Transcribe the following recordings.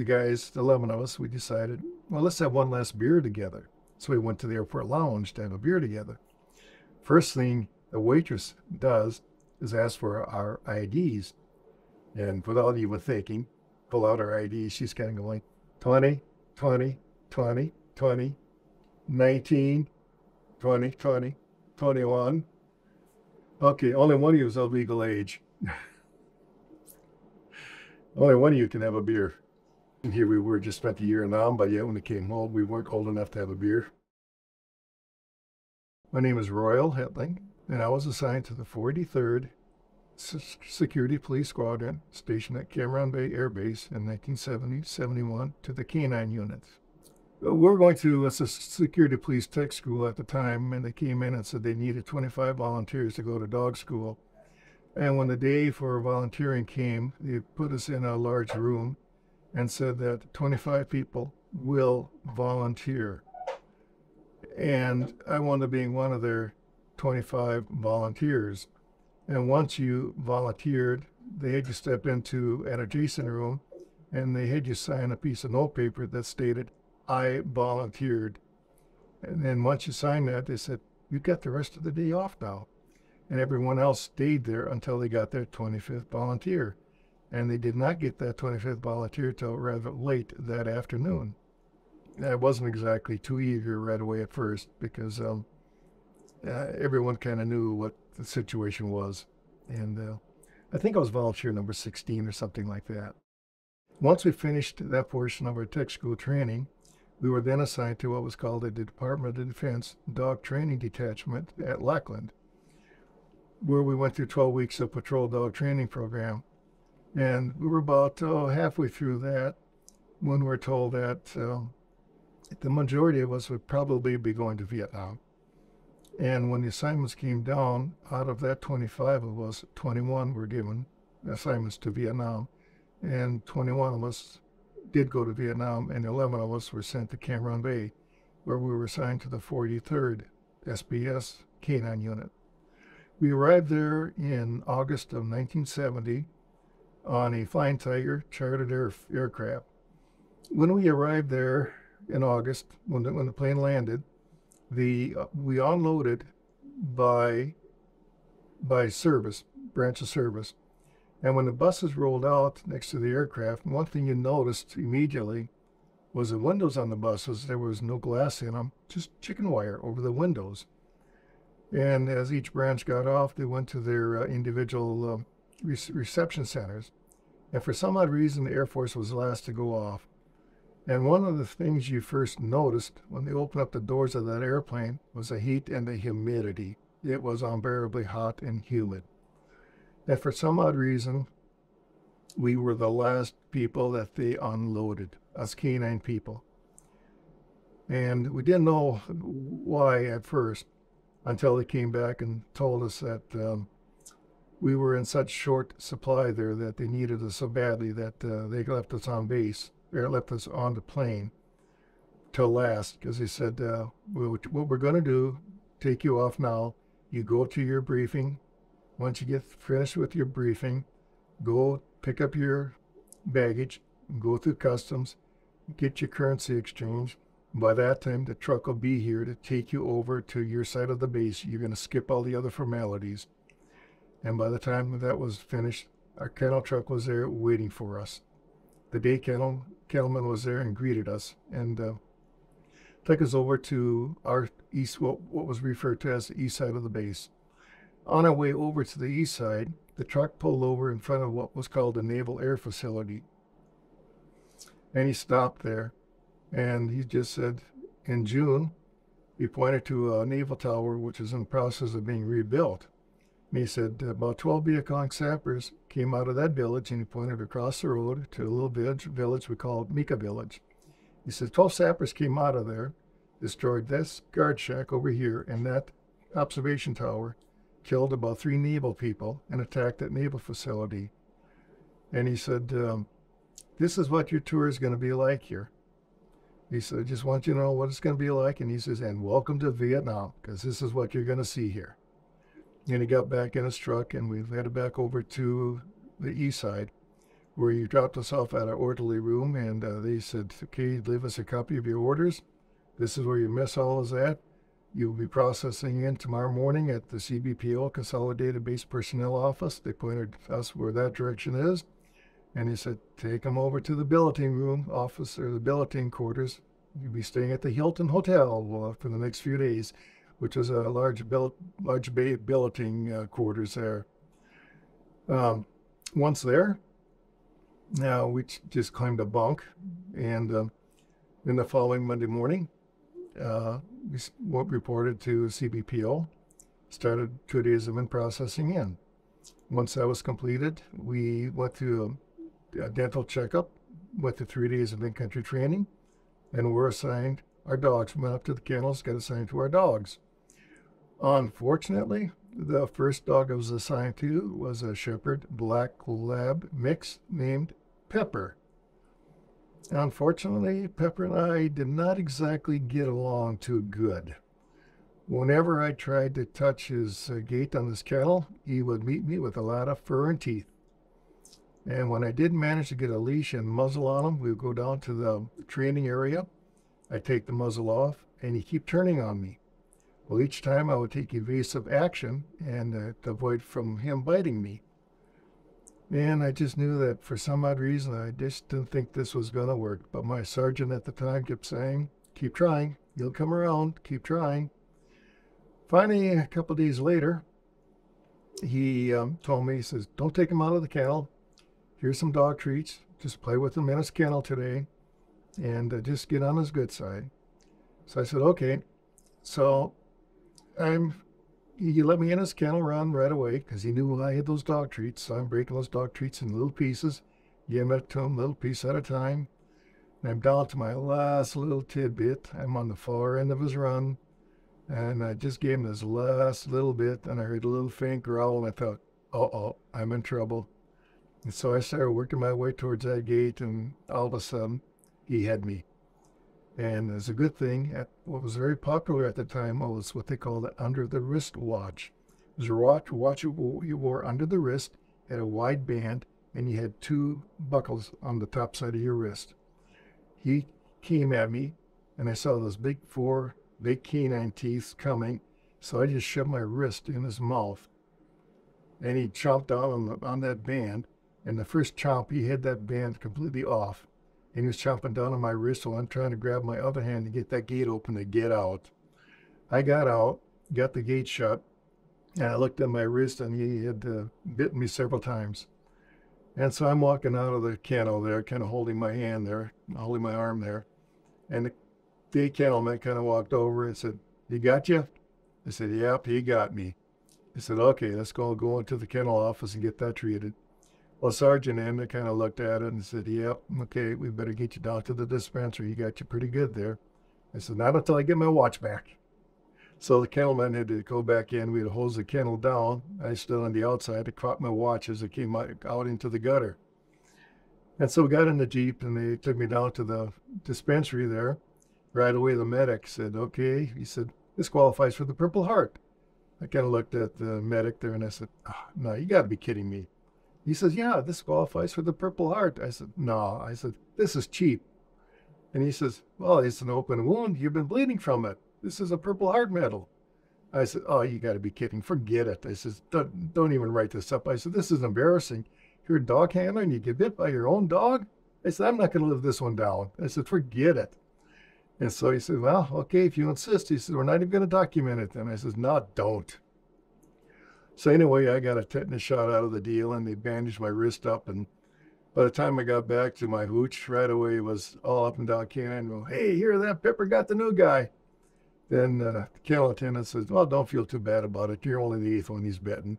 the guys, the 11 of us, we decided, well, let's have one last beer together. So we went to the airport lounge to have a beer together. First thing the waitress does is ask for our IDs. And without even thinking, pull out our IDs. She's kind of going 20, 20, 20, 20, 19, 20, 20, 21. Okay, only one of you is of legal age. only one of you can have a beer. And here we were, just spent a year in Nam, but yet when we came home, we weren't old enough to have a beer. My name is Royal Hettling, and I was assigned to the 43rd S- Security Police Squadron stationed at Cam Ranh Bay Air Base in 1970-71 to the K-9 unit. Uh, We were going to a security police tech school at the time, and they came in and said they needed 25 volunteers to go to dog school. And when the day for volunteering came, they put us in a large room and said that 25 people will volunteer. And I wound up being one of their 25 volunteers. And once you volunteered, they had you step into an adjacent room and they had you sign a piece of note paper that stated, I volunteered. And then once you signed that, they said, You got the rest of the day off now. And everyone else stayed there until they got their 25th volunteer. And they did not get that 25th volunteer till rather late that afternoon. I wasn't exactly too eager right away at first because um, uh, everyone kind of knew what the situation was. And uh, I think I was volunteer number 16 or something like that. Once we finished that portion of our tech school training, we were then assigned to what was called the Department of Defense Dog Training Detachment at Lackland, where we went through 12 weeks of patrol dog training program. And we were about oh, halfway through that when we were told that uh, the majority of us would probably be going to Vietnam. And when the assignments came down, out of that 25 of us, 21 were given assignments to Vietnam, and 21 of us did go to Vietnam, and 11 of us were sent to Cam Ranh Bay, where we were assigned to the 43rd SPS K9 unit. We arrived there in August of 1970 on a Flying Tiger chartered air, aircraft. When we arrived there in August, when the, when the plane landed, the uh, we unloaded by by service branch of service. And when the buses rolled out next to the aircraft one thing you noticed immediately was the windows on the buses. There was no glass in them just chicken wire over the windows. And as each branch got off they went to their uh, individual uh, re- reception centers and for some odd reason the air force was last to go off and one of the things you first noticed when they opened up the doors of that airplane was the heat and the humidity. It was unbearably hot and humid. And for some odd reason, we were the last people that they unloaded, us canine people. And we didn't know why at first until they came back and told us that um, we were in such short supply there that they needed us so badly that uh, they left us on base or left us on the plane till last because they said, uh, what we're going to do, take you off now. You go to your briefing. Once you get finished with your briefing, go pick up your baggage, go through customs, get your currency exchange. By that time, the truck will be here to take you over to your side of the base. You're going to skip all the other formalities. And by the time that was finished, our kennel truck was there waiting for us. The day kennel cattleman was there and greeted us and uh, took us over to our east, what, what was referred to as the east side of the base. On our way over to the east side, the truck pulled over in front of what was called the Naval Air Facility. And he stopped there and he just said, in June, he pointed to a naval tower which is in the process of being rebuilt. And he said about 12 Vietcong sappers came out of that village and he pointed across the road to a little village, village we called Mika Village. He said 12 sappers came out of there, destroyed this guard shack over here and that observation tower, killed about three naval people, and attacked that naval facility. And he said, um, This is what your tour is going to be like here. He said, I just want you to know what it's going to be like. And he says, And welcome to Vietnam, because this is what you're going to see here. And he got back in his truck and we headed back over to the east side where he dropped us off at our orderly room and uh, they said, okay, leave us a copy of your orders. This is where your mess hall is at. You'll be processing in tomorrow morning at the CBPO Consolidated Base Personnel Office. They pointed us where that direction is. And he said, take them over to the billeting room office or the billeting quarters. You'll be staying at the Hilton Hotel uh, for the next few days, which was a large, bill, large bay billeting uh, quarters there. Um, once there, now we just climbed a bunk, and uh, then the following Monday morning, uh, we reported to CBPO, started two days of in-processing in. Once that was completed, we went through a, a dental checkup, went through three days of in-country training, and were assigned our dogs. Went up to the kennels, got assigned to our dogs. Unfortunately, the first dog I was assigned to was a Shepherd Black Lab mix named Pepper. Unfortunately, Pepper and I did not exactly get along too good. Whenever I tried to touch his uh, gait on his kennel, he would meet me with a lot of fur and teeth. And when I did manage to get a leash and muzzle on him, we would go down to the training area. I take the muzzle off, and he keep turning on me. Well, each time I would take evasive action and uh, to avoid from him biting me. And I just knew that for some odd reason, I just didn't think this was going to work. But my sergeant at the time kept saying, keep trying. You'll come around. Keep trying. Finally, a couple days later, he um, told me, he says, don't take him out of the kennel. Here's some dog treats. Just play with him in his kennel today and uh, just get on his good side. So I said, okay. So I'm he let me in his kennel run right away because he knew I had those dog treats. So I'm breaking those dog treats in little pieces, giving it to him little piece at a time. And I'm down to my last little tidbit. I'm on the far end of his run. And I just gave him this last little bit, and I heard a little faint growl, and I thought, uh oh, I'm in trouble. And so I started working my way towards that gate, and all of a sudden, he had me. And it's a good thing. At, what was very popular at the time was what they called the under the wrist watch. It was a watch, watch you wore under the wrist, had a wide band, and you had two buckles on the top side of your wrist. He came at me, and I saw those big four big canine teeth coming, so I just shoved my wrist in his mouth. And he chomped on, on that band, and the first chomp, he had that band completely off and he was chomping down on my wrist while I'm trying to grab my other hand to get that gate open to get out. I got out, got the gate shut, and I looked at my wrist and he had uh, bitten me several times. And so I'm walking out of the kennel there, kind of holding my hand there, holding my arm there. And the, the kennelman kind of walked over and said, he got you? I said, yep, he got me. He said, okay, let's go, go into the kennel office and get that treated. Well, Sergeant Emmett kind of looked at it and said, Yep, okay, we better get you down to the dispensary. You got you pretty good there. I said, Not until I get my watch back. So the kennelman had to go back in. We had to hose the kennel down. I stood on the outside to caught my watch as it came out into the gutter. And so we got in the Jeep and they took me down to the dispensary there. Right away, the medic said, Okay. He said, This qualifies for the Purple Heart. I kind of looked at the medic there and I said, oh, No, you got to be kidding me. He says, Yeah, this qualifies for the Purple Heart. I said, No. I said, This is cheap. And he says, Well, it's an open wound. You've been bleeding from it. This is a Purple Heart medal. I said, Oh, you got to be kidding. Forget it. I said, don't, don't even write this up. I said, This is embarrassing. You're a dog handler and you get bit by your own dog? I said, I'm not going to live this one down. I said, Forget it. And so he said, Well, okay, if you insist. He said, We're not even going to document it then. I said, No, don't. So anyway, I got a tetanus shot out of the deal, and they bandaged my wrist up. And by the time I got back to my hooch, right away it was all up and down canine. Well, hey, here that? Pepper got the new guy. Then uh, the kennel attendant says, well, don't feel too bad about it. You're only the eighth one he's bitten.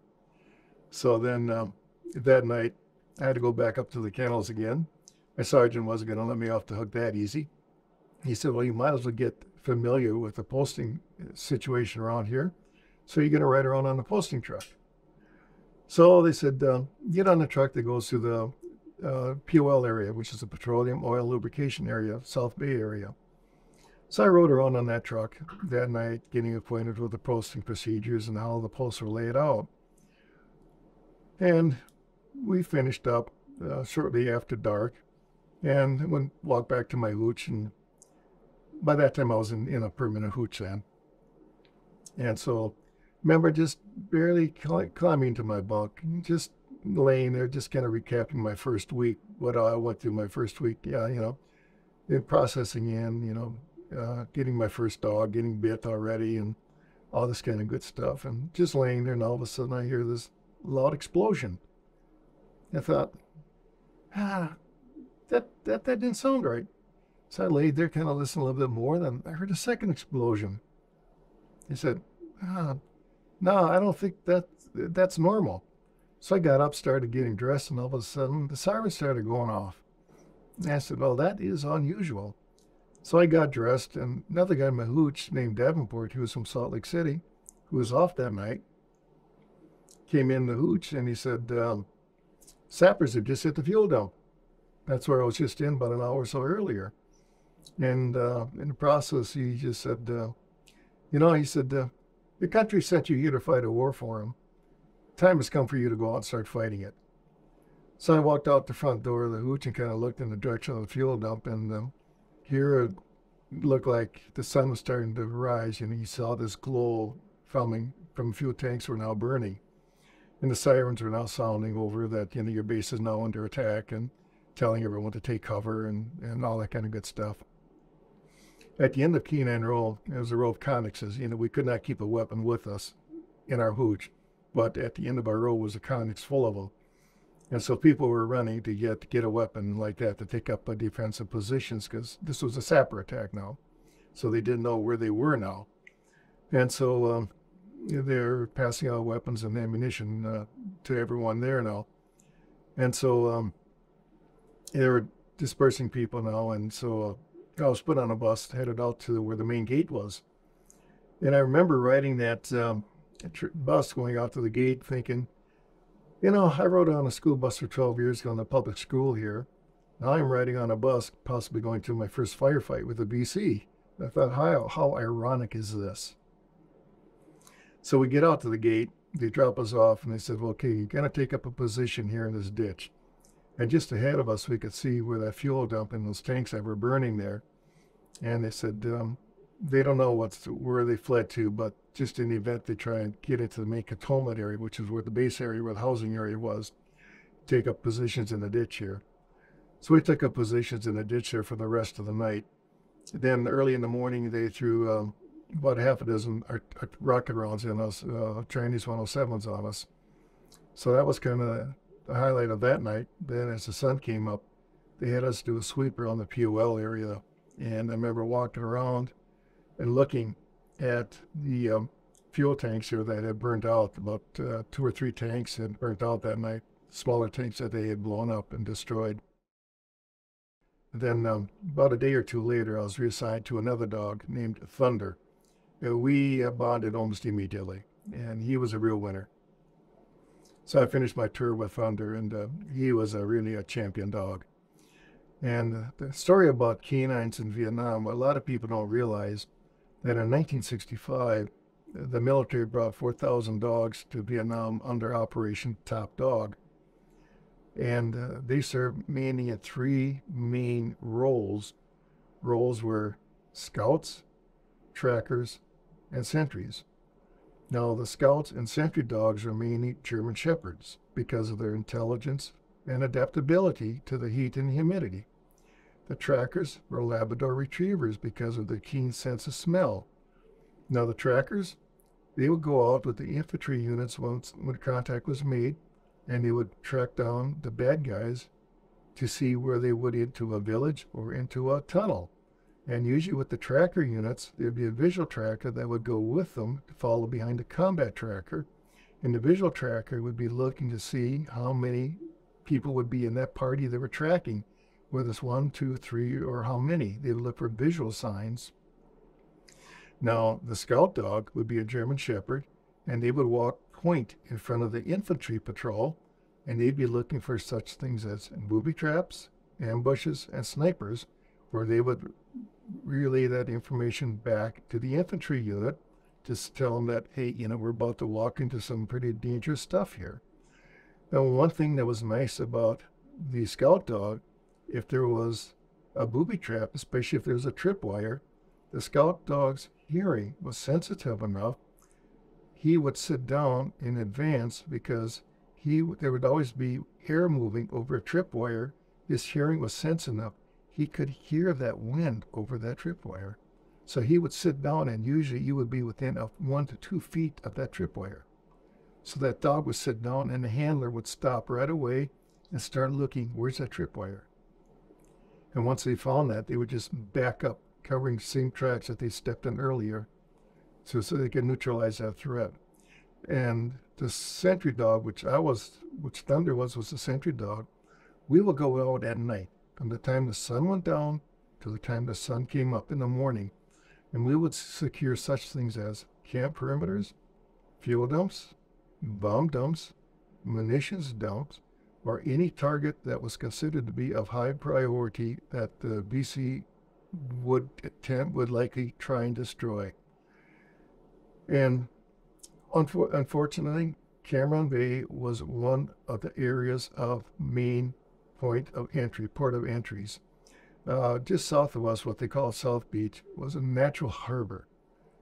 So then um, that night, I had to go back up to the kennels again. My sergeant wasn't going to let me off the hook that easy. He said, well, you might as well get familiar with the posting situation around here. So you're going to ride around on the posting truck. So they said, uh, get on the truck that goes to the uh, POL area, which is the Petroleum Oil Lubrication area, South Bay area. So I rode around on that truck that night, getting acquainted with the posting procedures and how the posts were laid out. And we finished up. uh, shortly after dark, and went walked back to my hooch. And by that time, I was in, in a permanent hooch then. And so, remember just barely climbing into my bunk, just laying there, just kind of recapping my first week, what I went through my first week. Yeah, you know, in processing in, you know, uh, getting my first dog, getting bit already, and all this kind of good stuff. And just laying there, and all of a sudden I hear this loud explosion. I thought, ah, that, that, that didn't sound right. So I laid there, kind of listened a little bit more. Then I heard a second explosion. He said, ah, no, I don't think that that's normal. So I got up, started getting dressed, and all of a sudden the siren started going off. And I said, well, that is unusual. So I got dressed, and another guy in my hooch named Davenport, who was from Salt Lake City, who was off that night, came in the hooch and he said, um, sappers have just hit the fuel dump. That's where I was just in about an hour or so earlier. And uh, in the process, he just said, uh, you know, he said, uh, the country sent you here to fight a war for them. Time has come for you to go out and start fighting it. So I walked out the front door of the hooch and kind of looked in the direction of the fuel dump, and um, here it looked like the sun was starting to rise, and he saw this glow coming from fuel tanks were now burning. And the sirens were now sounding over that, you know, your base is now under attack and telling everyone to take cover and, and all that kind of good stuff. At the end of K9 roll, it was a row of connexes. You know, we could not keep a weapon with us in our hooch, but at the end of our row was a connex full of them. And so people were running to get to get a weapon like that to take up a defensive positions because this was a sapper attack now. So they didn't know where they were now. And so um, they're passing out weapons and ammunition uh, to everyone there now. And so um, they were dispersing people now. And so uh, I was put on a bus headed out to where the main gate was. And I remember riding that um, bus going out to the gate thinking, you know, I rode on a school bus for 12 years going to public school here. Now I'm riding on a bus, possibly going to my first firefight with the VC. I thought, how, how ironic is this? So we get out to the gate, they drop us off, and they said, well, okay, you're going to take up a position here in this ditch. And just ahead of us, we could see where that fuel dump and those tanks that were burning there. And they said, um, they don't know what's where they fled to, but just in the event they try and get into the main cantonment area, which is where the base area, where the housing area was, take up positions in the ditch here. So we took up positions in the ditch there for the rest of the night. Then early in the morning, they threw um, about half a dozen rocket rounds in us, uh, Chinese 107s on us. So that was kind of the highlight of that night. Then as the sun came up, they had us do a sweep around the POL area. And I remember walking around and looking at the um, fuel tanks here that had burned out. About uh, two or three tanks had burnt out that night, smaller tanks that they had blown up and destroyed. Then um, about a day or two later, I was reassigned to another dog named Thunder. Uh, we uh, bonded almost immediately, and he was a real winner. So I finished my tour with Thunder, and uh, he was a really a champion dog. And the story about canines in Vietnam, a lot of people don't realize that in 1965, the military brought 4,000 dogs to Vietnam under Operation Top Dog. And uh, they served mainly in three main roles. Roles were scouts, trackers, and sentries. Now, the scouts and sentry dogs are mainly German Shepherds because of their intelligence and adaptability to the heat and humidity. The trackers were Labrador retrievers because of their keen sense of smell. Now the trackers, they would go out with the infantry units once when contact was made, and they would track down the bad guys to see where they would into a village or into a tunnel. And usually with the tracker units, there'd be a visual tracker that would go with them to follow behind the combat tracker. And the visual tracker would be looking to see how many people would be in that party they were tracking whether it's one, two, three, or how many. They look for visual signs. Now, the scout dog would be a German Shepherd, and they would walk point in front of the infantry patrol, and they'd be looking for such things as booby traps, ambushes, and snipers, where they would relay that information back to the infantry unit to tell them that, hey, you know, we're about to walk into some pretty dangerous stuff here. Now, one thing that was nice about the scout dog, if there was a booby trap, especially if there's a tripwire, the scout dog's hearing was sensitive enough. He would sit down in advance because he there would always be hair moving over a tripwire. His hearing was sensitive enough. He could hear that wind over that tripwire. So he would sit down, and usually you would be within a one to two feet of that tripwire. So that dog would sit down, and the handler would stop right away and start looking, where's that tripwire? And once they found that, they would just back up, covering the same tracks that they stepped in earlier, so, so they could neutralize that threat. And the sentry dog, which I was, which Thunder was, was the sentry dog, we would go out at night from the time the sun went down to the time the sun came up in the morning and we would secure such things as camp perimeters, fuel dumps, bomb dumps, munitions dumps, or any target that was considered to be of high priority that the VC would attempt, would likely try and destroy. And unfor- unfortunately, Cam Ranh Bay was one of the areas of main point of entry, port of entries uh, just south of us, what they call South Beach, was a natural harbor.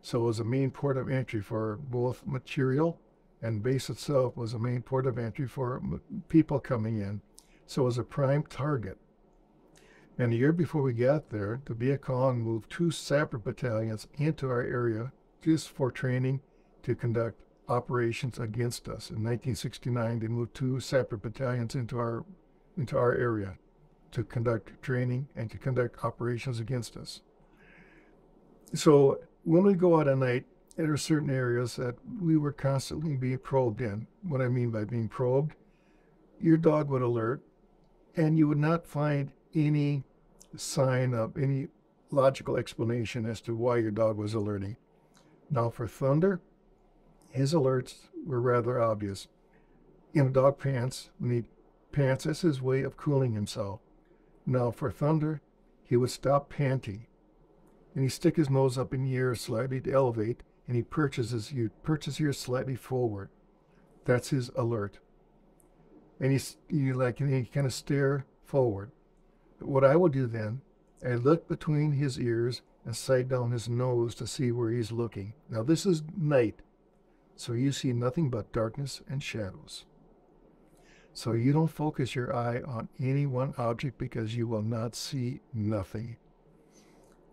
So it was a main port of entry for both material and base itself was a main port of entry for people coming in. So it was a prime target. And a year before we got there, the Viet Cong moved two separate battalions into our area just for training to conduct operations against us. In 1969, they moved two separate battalions into our into our area to conduct training and to conduct operations against us. So when we go out at night, there are certain areas that we were constantly being probed in. What I mean by being probed, your dog would alert, and you would not find any sign of any logical explanation as to why your dog was alerting. Now, for Thunder, his alerts were rather obvious. In a dog pants, when he pants, that's his way of cooling himself. Now, for thunder, he would stop panting, and he'd stick his nose up in the air slightly to elevate, and he perches you. he perches ears slightly forward. That's his alert. And he's he like and he kind of stare forward. What I will do then, I look between his ears and sight down his nose to see where he's looking. Now this is night, so you see nothing but darkness and shadows. So you don't focus your eye on any one object because you will not see nothing.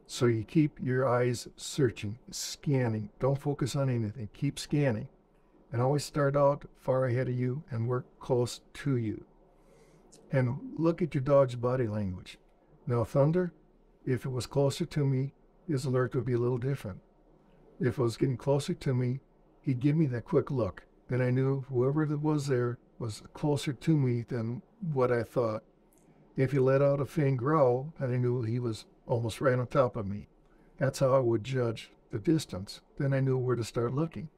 So you keep your eyes searching, scanning. Don't focus on anything. Keep scanning. And always start out far ahead of you and work close to you. And look at your dog's body language. Now, Thunder, if it was closer to me, his alert would be a little different. If it was getting closer to me, he'd give me that quick look. Then I knew whoever was there was closer to me than what I thought. If he let out a faint growl, I knew he was almost right on top of me. That's how I would judge the distance. Then I knew where to start looking.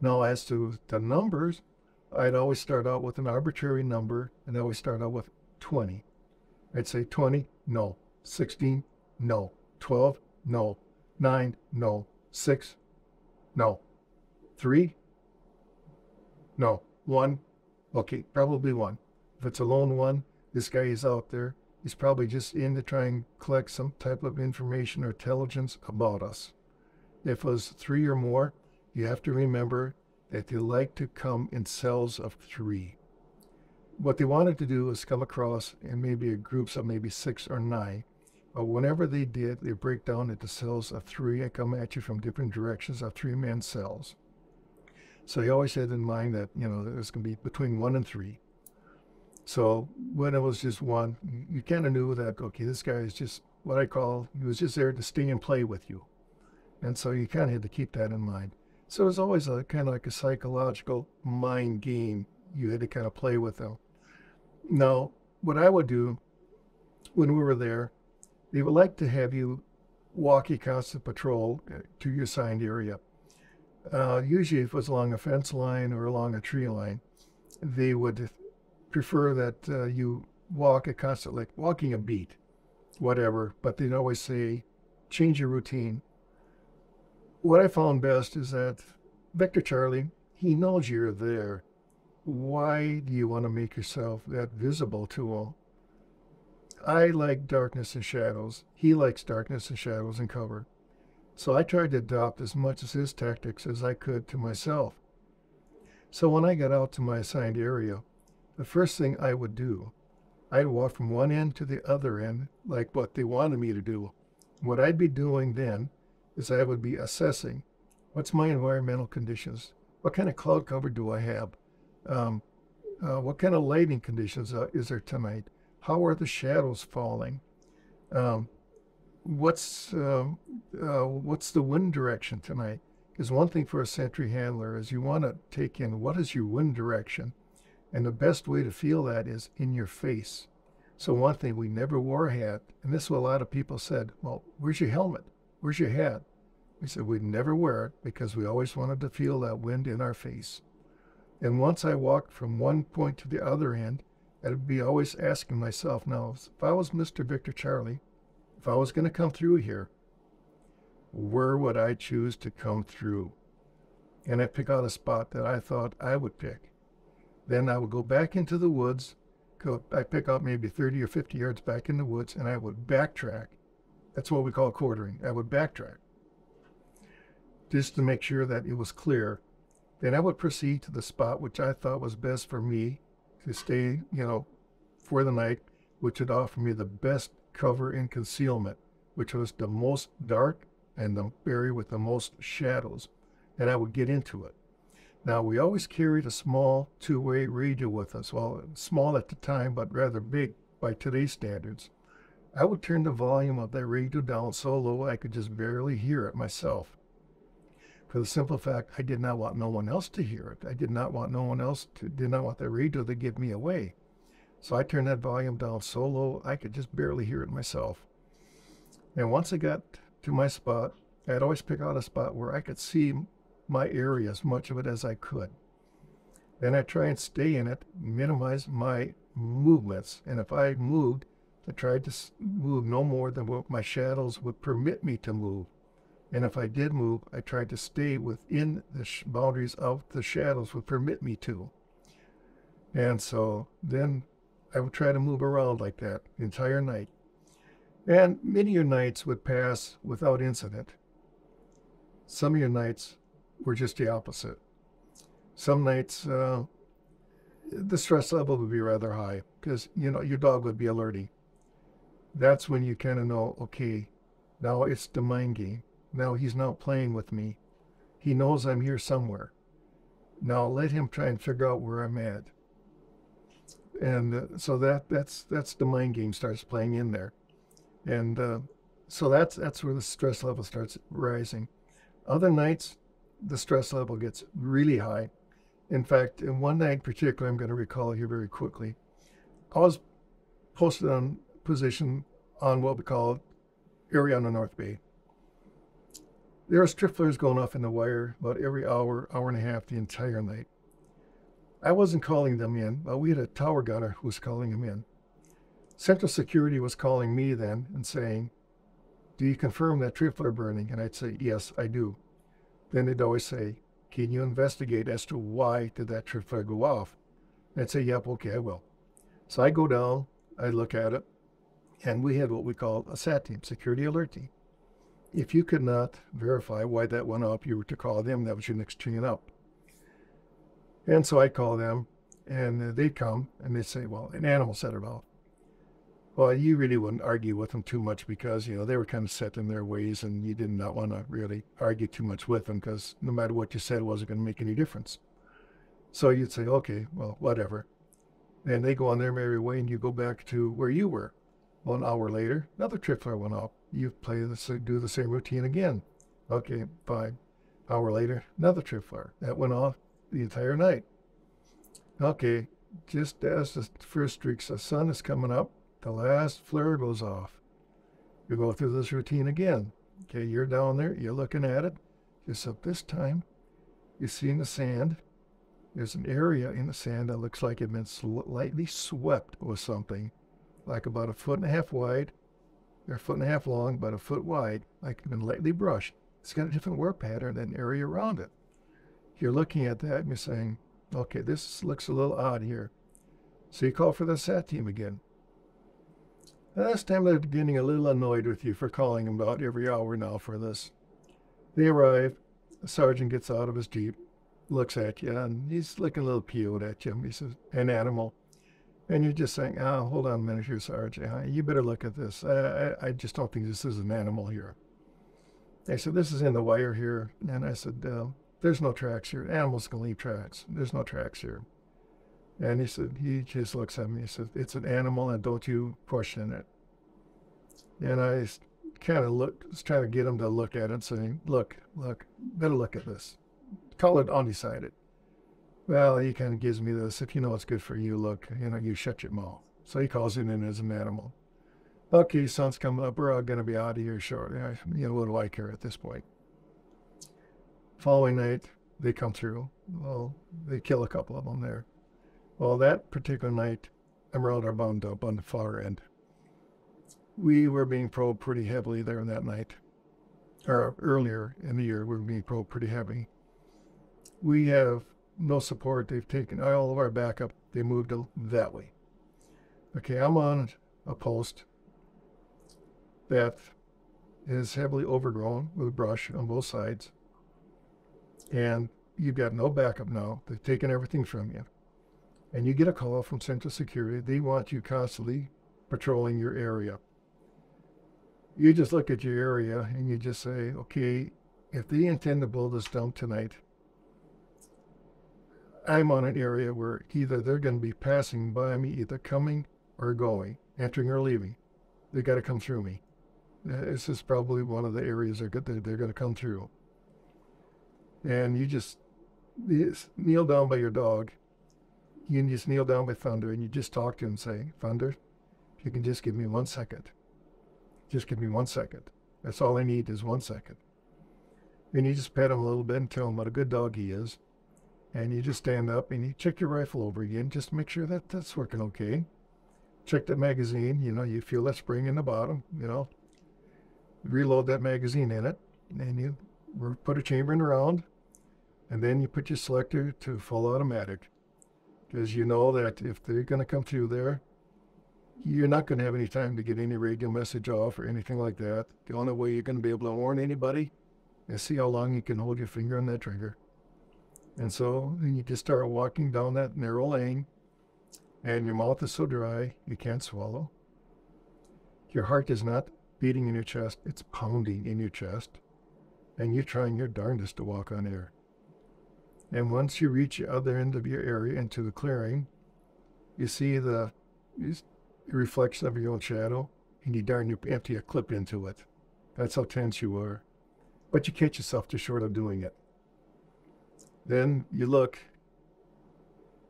Now, as to the numbers, I'd always start out with an arbitrary number, and I always start out with 20. I'd say 20, no. 16, no. 12, no. 9, no. 6, no. 3, no. One, okay, probably one. If it's a lone one, this guy is out there. He's probably just in to try and collect some type of information or intelligence about us. If it was three or more, you have to remember that they like to come in cells of three. What they wanted to do was come across in maybe a groups of maybe six or nine. But whenever they did, they break down into cells of three and come at you from different directions of three man cells. So he always had in mind that, you know, was going to be between one and three. So when it was just one, you kind of knew that, okay, this guy is just what I call, he was just there to sting and play with you. And so you kind of had to keep that in mind. So it was always a kind of like a psychological mind game. You had to kind of play with them. Now, what I would do when we were there, they would like to have you walk a constant patrol uh, to your assigned area. Uh, usually, if it was along a fence line or along a tree line, they would prefer that uh, you walk a constant, like walking a beat, whatever. But they'd always say, change your routine. What I found best is that Victor Charlie, he knows you're there. why do you want to make yourself that visible to all? I like darkness and shadows. He likes darkness and shadows and cover. So I tried to adopt as much of his tactics as I could to myself. So when I got out to my assigned area, the first thing I would do, I'd walk from one end to the other end, like what they wanted me to do. What I'd be doing then is I would be assessing what's my environmental conditions? What kind of cloud cover do I have? Um, uh, what kind of lighting conditions uh, is there tonight? How are the shadows falling? Um, what's uh, uh, what's the wind direction tonight? Because one thing for a sentry handler is you want to take in what is your wind direction, and the best way to feel that is in your face. So one thing we never wore a hat, and this is what a lot of people said. Well, where's your helmet? Where's your hat? We said we'd never wear it because we always wanted to feel that wind in our face. And once I walked from one point to the other end, I'd be always asking myself, now, if I was Mr. Victor Charlie, if I was going to come through here, where would I choose to come through? And I pick out a spot that I thought I would pick. Then I would go back into the woods. Go, I pick out maybe 30 or 50 yards back in the woods, and I would backtrack. That's what we call quartering. I would backtrack just to make sure that it was clear. Then I would proceed to the spot which I thought was best for me to stay, you know, for the night, which would offer me the best cover and concealment, which was the most dark and the area with the most shadows, and I would get into it. Now, we always carried a small two-way radio with us. Well, small at the time, but rather big by today's standards. I would turn the volume of that radio down so low I could just barely hear it myself. For the simple fact, I did not want no one else to hear it. I did not want no one else to, did not want the radio to give me away. So I turned that volume down so low I could just barely hear it myself. And once I got to my spot, I'd always pick out a spot where I could see my area as much of it as I could. Then I try and stay in it, minimize my movements. And if I moved, I tried to move no more than what my shadows would permit me to move. And if I did move, I tried to stay within the boundaries of the shadows would permit me to. And so then I would try to move around like that the entire night. And many of your nights would pass without incident. Some of your nights were just the opposite. Some nights, uh, the stress level would be rather high because, you know, your dog would be alerting. That's when you kind of know, okay, now it's the mind game. Now he's not playing with me. He knows I'm here somewhere. Now let him try and figure out where I'm at and uh, so that that's that's the mind game starts playing in there, and uh, so that's that's where the stress level starts rising. Other nights, the stress level gets really high. In fact, in one night in particular, I'm going to recall here very quickly. I was posted on position on what we call area on the North Bay. There are strip flares going off in the wire about every hour, hour and a half the entire night. I wasn't calling them in, but we had a tower gunner who was calling them in. Central Security was calling me then and saying, Do you confirm that trip flare burning? And I'd say, Yes, I do. Then they'd always say, Can you investigate as to why did that trip flare go off? And I'd say, Yep, okay, I will. So I go down, I look at it, and we had what we call a SAT team, security alert team. If you could not verify why that went up, you were to call them. That was your next chain up. And so I call them, and they come, and they say, well, an animal set it off. Well, you really wouldn't argue with them too much because, you know, they were kind of set in their ways, and you did not want to really argue too much with them because no matter what you said, it wasn't going to make any difference. So you'd say, okay, well, whatever. And they go on their merry way, and you go back to where you were. Well, an hour later, another trip flare went off. You play this, do the same routine again. Okay, fine. Hour later, another trip flare. That went off the entire night. Okay, just as the first streaks of sun is coming up, the last flare goes off. You go through this routine again. Okay, you're down there, you're looking at it. Up this time, you see in the sand, there's an area in the sand that looks like it's been slightly swept with something, like about a foot and a half wide, or a foot and a half long, about a foot wide, like it's been lightly brushed. It's got a different wear pattern than the area around it you're looking at that and you're saying, Okay, this looks a little odd here. So you call for the SAT team again. This time they're getting a little annoyed with you for calling about every hour now for this. They arrive. The sergeant gets out of his jeep, looks at you, and he's looking a little peeled at you. He says, "An animal," and you're just saying, "Ah, oh, hold on a minute here, sergeant. You better look at this. I, I, I just don't think this is an animal here." They said, "This is in the wire here," and I said, uh, "There's no tracks here. Animals can leave tracks. There's no tracks here." And he said, he just looks at me. He said, "It's an animal, and don't you question it." And I kind of look, was trying to get him to look at it, saying, "Look, look, better look at this. Call it undecided." Well, he kind of gives me this. If you know what's good for you, look, you know, you shut your mouth. So he calls it in as an animal. Okay, sun's coming up. We're all going to be out of here shortly. I, you know, what do I care at this point? Following night, they come through. Well, they kill a couple of them there. Well, that particular night, Emerald are bound up on the far end. We were being probed pretty heavily there that night. Or earlier in the year, we were being probed pretty heavy. We have no support. They've taken all of our backup. They moved that way. Okay, I'm on a post that is heavily overgrown with brush on both sides. And you've got no backup now. They've taken everything from you. And you get a call from Central Security. They want you constantly patrolling your area. You just look at your area and you just say, okay, if they intend to blow this dump tonight, I'm on an area where either they're going to be passing by me, either coming or going, entering or leaving. They got to come through me. Uh, this is probably one of the areas they're, they're going to come through. And you just kneel down by your dog. You can just kneel down with Thunder and you just talk to him say, Thunder, you can just give me one second. Just give me one second. That's all I need is one second. And you just pet him a little bit and tell him what a good dog he is. And you just stand up and you check your rifle over again just to make sure that that's working okay. Check the magazine, you know, you feel that spring in the bottom, you know, reload that magazine in it, and you put a chamber in the round, and then you put your selector to full automatic, because you know that if they're going to come through there, you're not going to have any time to get any radio message off or anything like that. The only way you're going to be able to warn anybody is see how long you can hold your finger on that trigger. And so you just start walking down that narrow lane, and your mouth is so dry you can't swallow. Your heart is not beating in your chest, it's pounding in your chest, and you're trying your darndest to walk on air. And once you reach the other end of your area into the clearing, you see the, reflection of your own shadow, and you darn you empty a clip into it. That's how tense you are. But you catch yourself just short of doing it. Then you look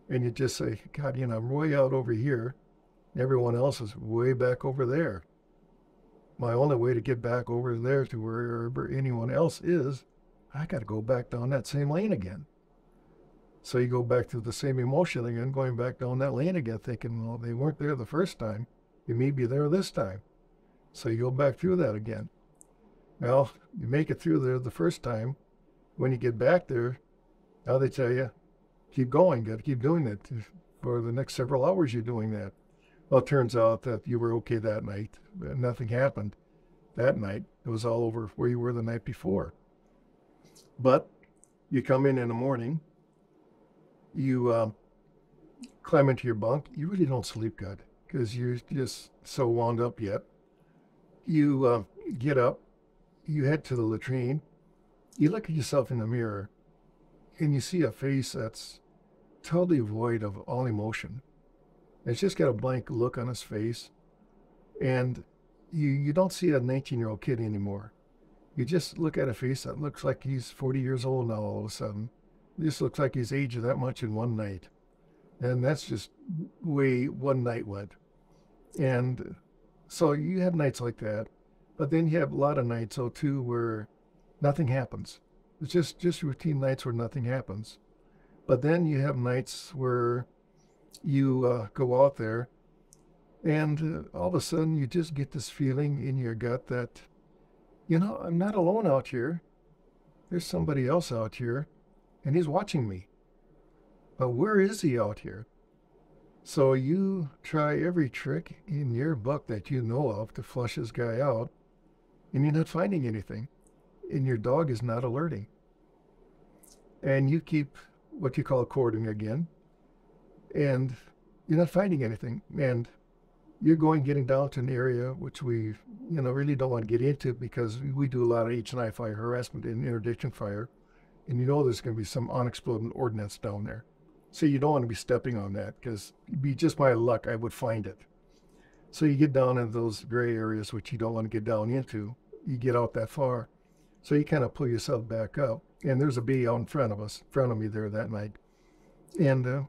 and you just say, God, you know, I'm way out over here. And Everyone else is way back over there my only way to get back over there to wherever anyone else is, I got to go back down that same lane again. So you go back to the same emotion again, going back down that lane again, thinking, well, they weren't there the first time. They may be there this time. So you go back through that again. Well, you make it through there the first time. When you get back there, now they tell you, keep going, got to keep doing it. For the next several hours, you're doing that. Well, it turns out that you were okay that night. Nothing happened that night. It was all over where you were the night before. But you come in in the morning, you uh, climb into your bunk. You really don't sleep good because you're just so wound up yet. You uh, get up, you head to the latrine, you look at yourself in the mirror, and you see a face that's totally void of all emotion it's just got a blank look on his face. And you, you don't see a 19 year old kid anymore. You just look at a face that looks like he's 40 years old now all of a sudden. This looks like he's aged that much in one night. And that's just way one night went. And so you have nights like that. But then you have a lot of nights, though, too, where nothing happens. It's just, just routine nights where nothing happens. But then you have nights where you uh, go out there and uh, all of a sudden you just get this feeling in your gut that, you know, I'm not alone out here. There's somebody else out here and he's watching me. But where is he out here? So you try every trick in your book that you know of to flush this guy out, and you're not finding anything. And your dog is not alerting. And you keep what you call cording again, and you're not finding anything. And you're going getting down to an area which we, you know, really don't want to get into because we do a lot of H and I fire harassment and interdiction fire, and you know there's going to be some unexploded ordnance down there. So you don't want to be stepping on that because it'd be just my luck I would find it. So you get down in those gray areas which you don't want to get down into. You get out that far, so you kind of pull yourself back up. And there's a bee out in front of us, in front of me there that night, and uh,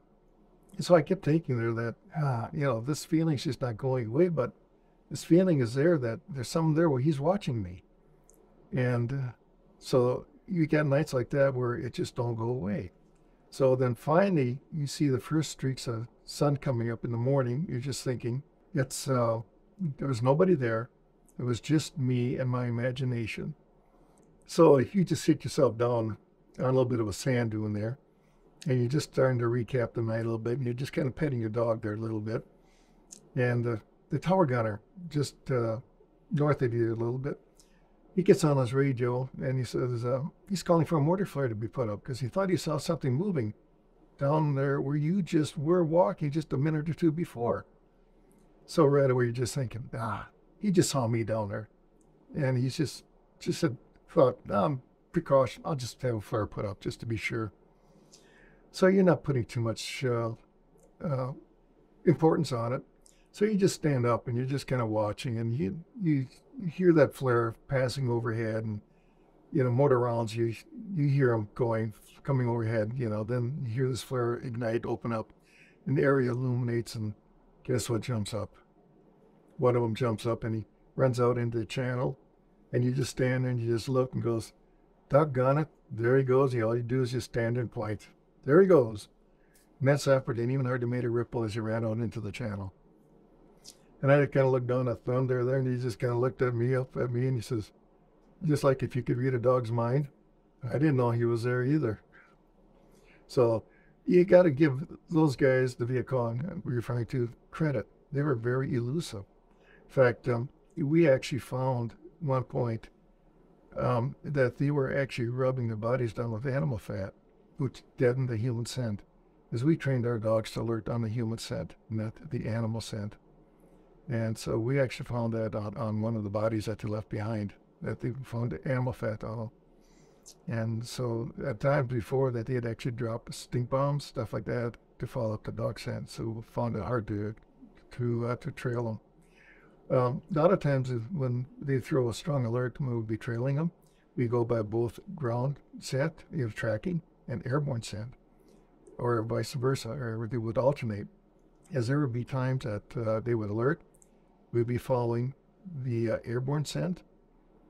so I kept taking there that, ah, you know, this feeling's just not going away, but this feeling is there that there's something there where he's watching me. And uh, so you get nights like that where it just don't go away. So then finally you see the first streaks of sun coming up in the morning. You're just thinking, it's, uh, there was nobody there. It was just me and my imagination. So if you just sit yourself down on a little bit of a sand dune there, and you're just starting to recap the night a little bit, and you're just kind of petting your dog there a little bit. And uh, the tower gunner, just uh, north of you a little bit, he gets on his radio and he says uh, he's calling for a mortar flare to be put up because he thought he saw something moving down there where you just were walking just a minute or two before. So right away you're just thinking, ah, he just saw me down there, and he's just just said, thought, um, precaution, I'll just have a flare put up just to be sure. So you're not putting too much uh, uh, importance on it. So you just stand up and you're just kind of watching, and you you hear that flare passing overhead, and you know mortar rounds. You you hear them going, coming overhead. You know, then you hear this flare ignite, open up, and the area illuminates, and guess what jumps up? One of them jumps up and he runs out into the channel, and you just stand there and you just look and goes, "Doggone it! There he goes." All you do is just stand and point. There he goes. that sapper didn't even hardly made a ripple as he ran out into the channel. And I kind of looked down at Thunder there, there, and he just kind of looked at me, up at me, and he says, just like if you could read a dog's mind, I didn't know he was there either. So you got to give those guys, the Viet Cong we're referring to, credit. They were very elusive. In fact, um, we actually found one point um, that they were actually rubbing their bodies down with animal fat which deadened the human scent, as we trained our dogs to alert on the human scent, not the animal scent. And so we actually found that on, on one of the bodies that they left behind, that they found animal fat on. And so at times before that, they had actually dropped stink bombs, stuff like that, to follow up the dog scent. So we found it hard to to uh, to trail them. Um, a lot of times when they throw a strong alert when we would be trailing them, we go by both ground scent, you tracking, and airborne scent, or vice versa, or they would alternate. As there would be times that uh, they would alert, we'd be following the uh, airborne scent,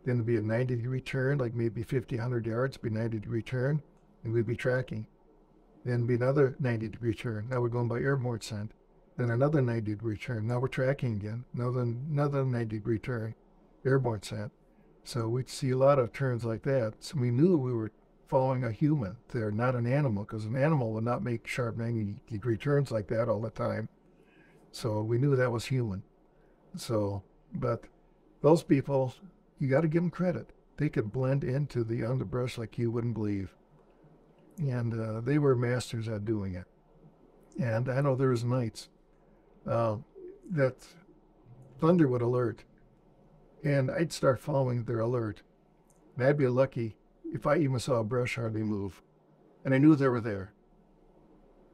then it'd be a 90 degree turn, like maybe 50, 100 yards, be 90 degree turn, and we'd be tracking. Then be another 90 degree turn. Now we're going by airborne scent. Then another 90 degree turn. Now we're tracking again. Another, another 90 degree turn, airborne scent. So we'd see a lot of turns like that. So we knew we were following a human. They're not an animal because an animal would not make sharp 90 degree turns like that all the time. So we knew that was human. So, but those people, you got to give them credit. They could blend into the underbrush like you wouldn't believe. And uh, they were masters at doing it. And I know there was nights uh, that Thunder would alert, and I'd start following their alert. And I'd be lucky if I even saw a brush hardly move. And I knew they were there.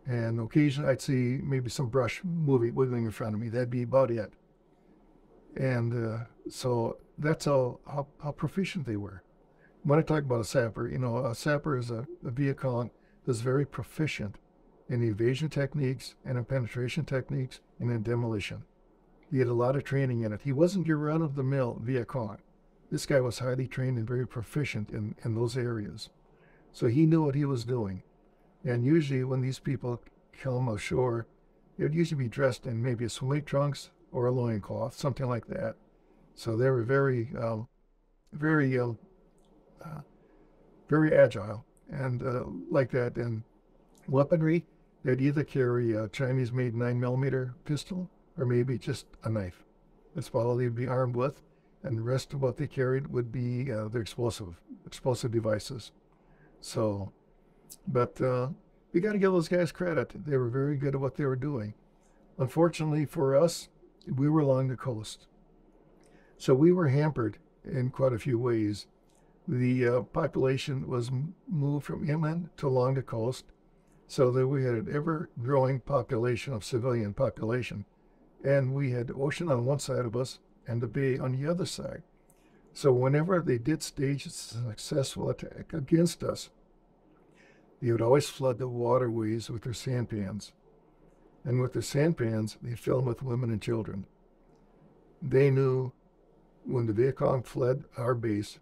And occasionally I'd see maybe some brush moving, wiggling in front of me. That'd be about it. And uh, so that's how, how, proficient they were. When I talk about a sapper, you know, a sapper is a, a Viet that's very proficient in evasion techniques and in penetration techniques and in demolition. He had a lot of training in it. He wasn't your run-of-the-mill Viet Cong. This guy was highly trained and very proficient in, in those areas. So he knew what he was doing. And usually when these people come ashore, they'd usually be dressed in maybe swimming trunks or a loincloth, something like that. So they were very, um, very, um, uh, very agile and uh, like that. And weaponry, They'd either carry a Chinese made 9mm pistol or maybe just a knife. That's all they'd be armed with. And the rest of what they carried would be uh, their explosive, explosive devices. So, but uh, we got to give those guys credit. They were very good at what they were doing. Unfortunately for us, we were along the coast. So we were hampered in quite a few ways. The uh, population was moved from inland to along the coast, so that we had an ever growing population of civilian population. And we had the ocean on one side of us and the bay on the other side. So whenever they did stage a successful attack against us, they would always flood the waterways with their sampans. And with their sampans, they fill them with women and children. They knew when the Viet Cong fled our base,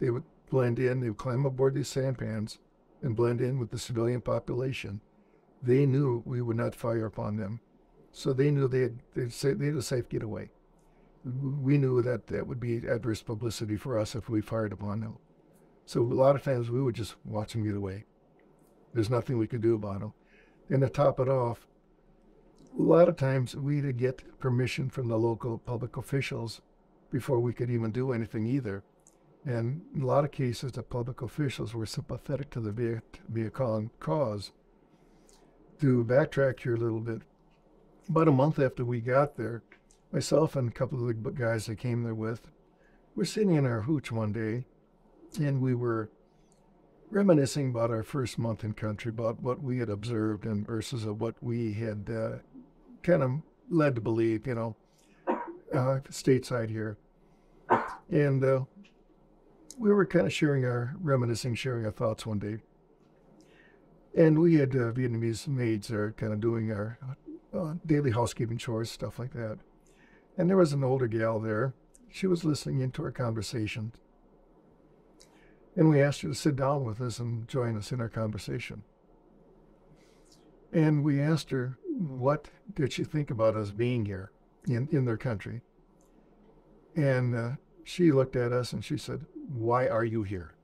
they would blend in, they would climb aboard these sampans and blend in with the civilian population. They knew we would not fire upon them. So they knew they had, they'd say, they had a safe getaway. We knew that that would be adverse publicity for us if we fired upon them. So a lot of times we would just watch them get away. There's nothing we could do about them. And to top it off, a lot of times we'd get permission from the local public officials before we could even do anything either. And in a lot of cases, the public officials were sympathetic to the Viet Cong cause. To backtrack here a little bit, about a month after we got there, myself and a couple of the guys I came there with were sitting in our hooch one day, and we were reminiscing about our first month in country, about what we had observed and versus of what we had uh, kind of led to believe, you know, uh, stateside here. And uh, we were kind of sharing our, reminiscing, sharing our thoughts one day. And we had uh, Vietnamese maids there kind of doing our uh, daily housekeeping chores, stuff like that. And there was an older gal there. She was listening into our conversation. And we asked her to sit down with us and join us in our conversation. And we asked her, what did she think about us being here in, in their country? And uh, she looked at us and she said, Why are you here?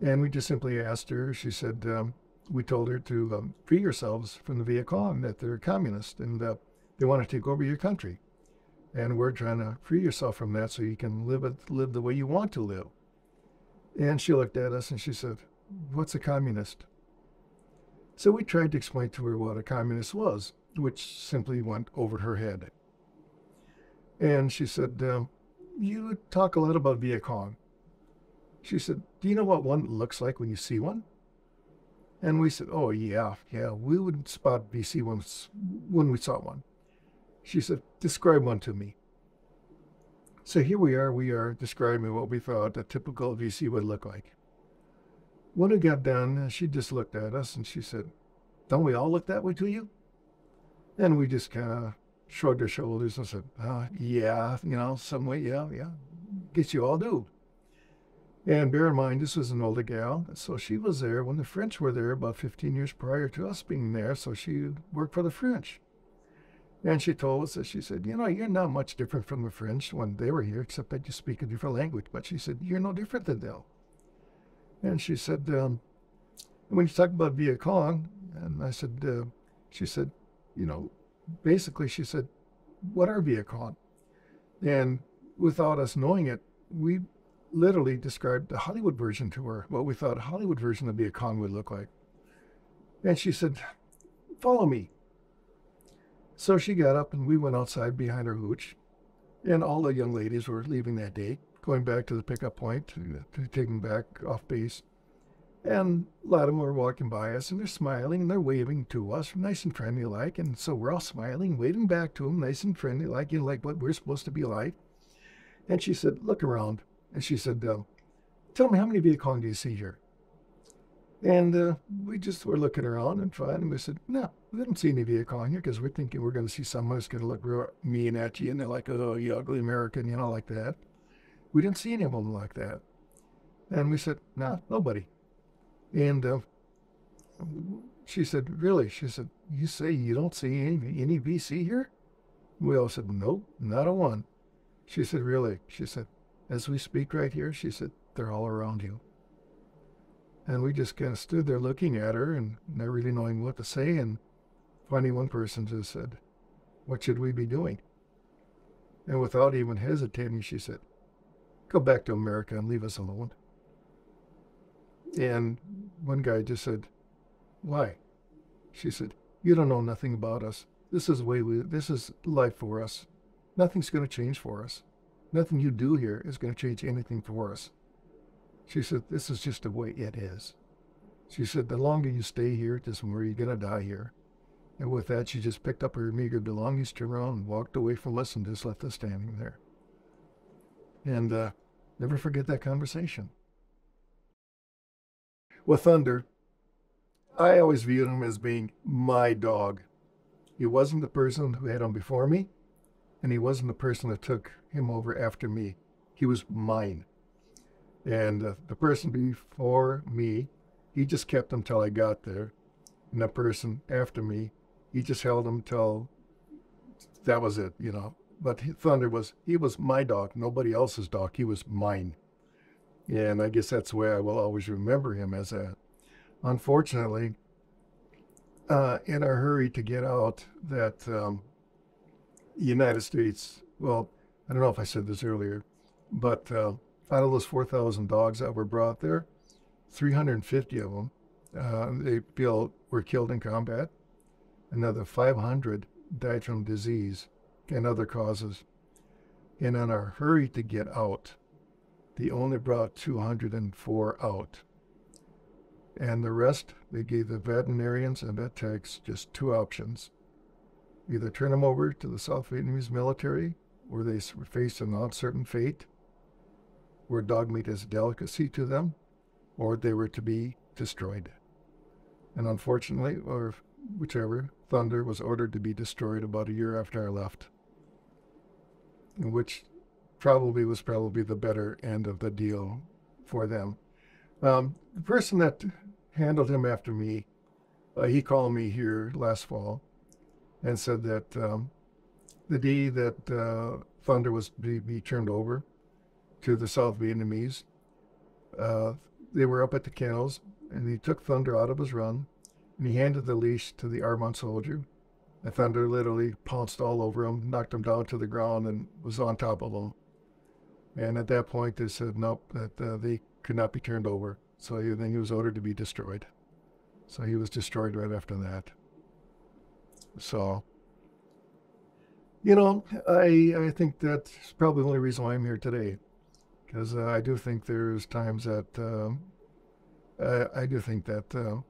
And we just simply asked her, she said, um, We told her to um, free yourselves from the Viet Cong, that they're communist and uh, they want to take over your country. And we're trying to free yourself from that so you can live, it, live the way you want to live. And she looked at us and she said, What's a communist? So we tried to explain to her what a communist was, which simply went over her head. And she said, uh, You talk a lot about Viet Cong. She said, Do you know what one looks like when you see one? And we said, Oh, yeah, yeah, we would spot VC when, when we saw one. She said, Describe one to me. So here we are, we are describing what we thought a typical VC would look like. When we got done, she just looked at us and she said, Don't we all look that way to you? And we just kind of shrugged our shoulders and said, uh, Yeah, you know, some way, yeah, yeah. Guess you all do. And bear in mind, this was an older gal, so she was there when the French were there about 15 years prior to us being there, so she worked for the French. And she told us that she said, You know, you're not much different from the French when they were here, except that you speak a different language. But she said, You're no different than them. And she said, um, When you talk about Viet Cong, and I said, uh, She said, You know, basically, she said, What are Viet Cong? And without us knowing it, we literally described the Hollywood version to her, what we thought Hollywood version of Viet Cong would look like. And she said, Follow me. So she got up and we went outside behind her hooch. And all the young ladies were leaving that day, going back to the pickup point, taking back off base. And a lot of them were walking by us and they're smiling and they're waving to us, nice and friendly like. And so we're all smiling, waving back to them, nice and friendly like, you know, like what we're supposed to be like. And she said, Look around. And she said, uh, Tell me, how many Viet do you see here? And uh, we just were looking around and fine. And we said, no, we don't see any Viet here because we're thinking we're going to see someone who's going to look real mean at you. And they're like, oh, you ugly American, you know, like that. We didn't see any of them like that. And we said, no, nobody. And uh, she said, really? She said, you say you don't see any, any VC here? We all said, nope, not a one. She said, really? She said, as we speak right here, she said, they're all around you. And we just kind of stood there looking at her and not really knowing what to say. And finally, one person just said, What should we be doing? And without even hesitating, she said, Go back to America and leave us alone. And one guy just said, Why? She said, You don't know nothing about us. This is the way we this is life for us. Nothing's gonna change for us. Nothing you do here is gonna change anything for us. She said, This is just the way it is. She said, The longer you stay here, the more you're gonna die here. And with that, she just picked up her meager belongings, turned around, and walked away from us and just left us standing there. And uh, never forget that conversation. With Thunder, I always viewed him as being my dog. He wasn't the person who had him before me, and he wasn't the person that took him over after me. He was mine. And uh, the person before me, he just kept him till I got there. And the person after me, he just held him till that was it, you know. But Thunder was, he was my dog, nobody else's dog. He was mine. And I guess that's the way I will always remember him as that. Unfortunately, uh, in our hurry to get out, that um, United States, well, I don't know if I said this earlier, but uh, out of those 4,000 dogs that were brought there, 350 of them, uh, they feel were killed in combat. Another 500 died from disease and other causes. And in our hurry to get out, they only brought 204 out. And the rest, they gave the veterinarians and vet techs just two options. Either turn them over to the South Vietnamese military, where they face an uncertain fate, where dog meat is a delicacy to them, or they were to be destroyed. And unfortunately, or whichever, Thunder was ordered to be destroyed about a year after I left, which probably was probably the better end of the deal for them. Um, the person that handled him after me, uh, he called me here last fall and said that um, the day that uh, Thunder was to be turned over, to the South Vietnamese. Uh, they were up at the kennels, and he took Thunder out of his run, and he handed the leash to the ARVN soldier. And Thunder literally pounced all over him, knocked him down to the ground, and was on top of him. And at that point, they said nope, that uh, they could not be turned over. So he, then he was ordered to be destroyed. So he was destroyed right after that. So, you know, I I think that's probably the only reason why I'm here today because uh, I do think there's times that um, I, I, do think that uh,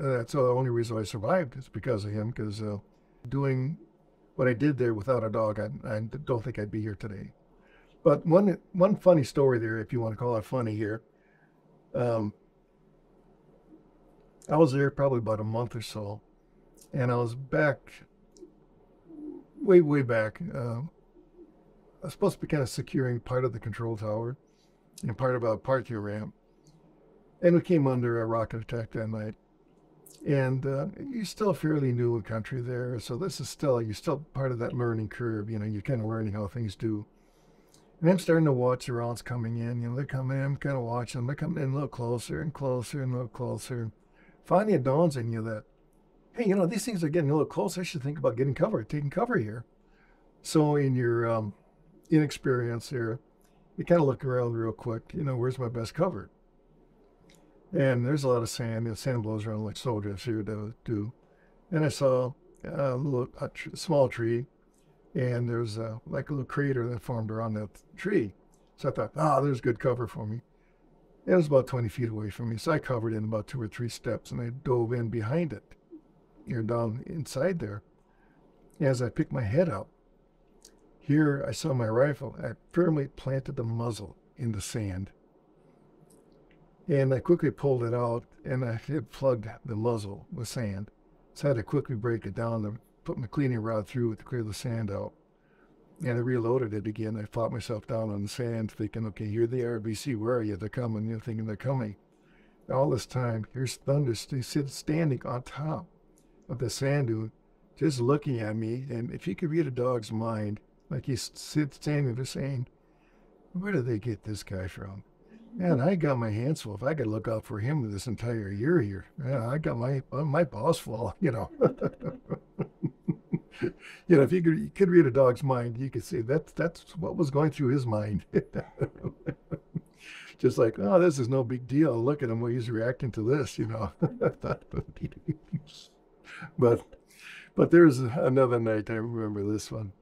that's the only reason I survived is because of him. Because uh, doing what I did there without a dog, I, I, don't think I'd be here today. But one one funny story there, if you want to call it funny here. Um, I was there probably about a month or so, and I was back way way back. Uh, I was supposed to be kind of securing part of the control tower and part of a parking ramp. And we came under a rocket attack that night. And uh, you're still fairly new in country there, so this is still, you're still part of that learning curve. You know, you're kind of learning how things do. And I'm starting to watch the rounds coming in. You know, they're coming in, I'm kind of watching them. They're coming in a little closer and closer and a little closer. Finally, it dawns on you that, hey, you know, these things are getting a little close. I should think about getting cover, taking cover here. So in your um, inexperience here, you kind of look around real quick. You know, where's my best cover? And there's a lot of sand. The sand blows around like soldiers here do. And I saw a little a tr- small tree, and there's a, like a little crater that formed around that tree. So I thought, ah, oh, there's good cover for me. It was about 20 feet away from me, so I covered in about two or three steps, and I dove in behind it, you know, down inside there. As I picked my head up, here I saw my rifle. I firmly planted the muzzle in the sand. And I quickly pulled it out and I had plugged the muzzle with sand. So I had to quickly break it down and put my cleaning rod through it to clear the sand out. And I reloaded it again. I fought myself down on the sand thinking, okay, here they are, VC, where are you? They're coming. You're thinking they're coming. All this time, here's Thunder standing on top of the sand dune, just looking at me. And if you could read a dog's mind, like he's standing there saying, where do they get this guy from? Man, I got my hands full. If I could look out for him this entire year here, yeah, I got my uh, my balls full. You know, you know, if you could, you could read a dog's mind, you could see that that's what was going through his mind. Just like, oh, this is no big deal. Look at him when he's reacting to this. You know, but but there's another night I remember this one.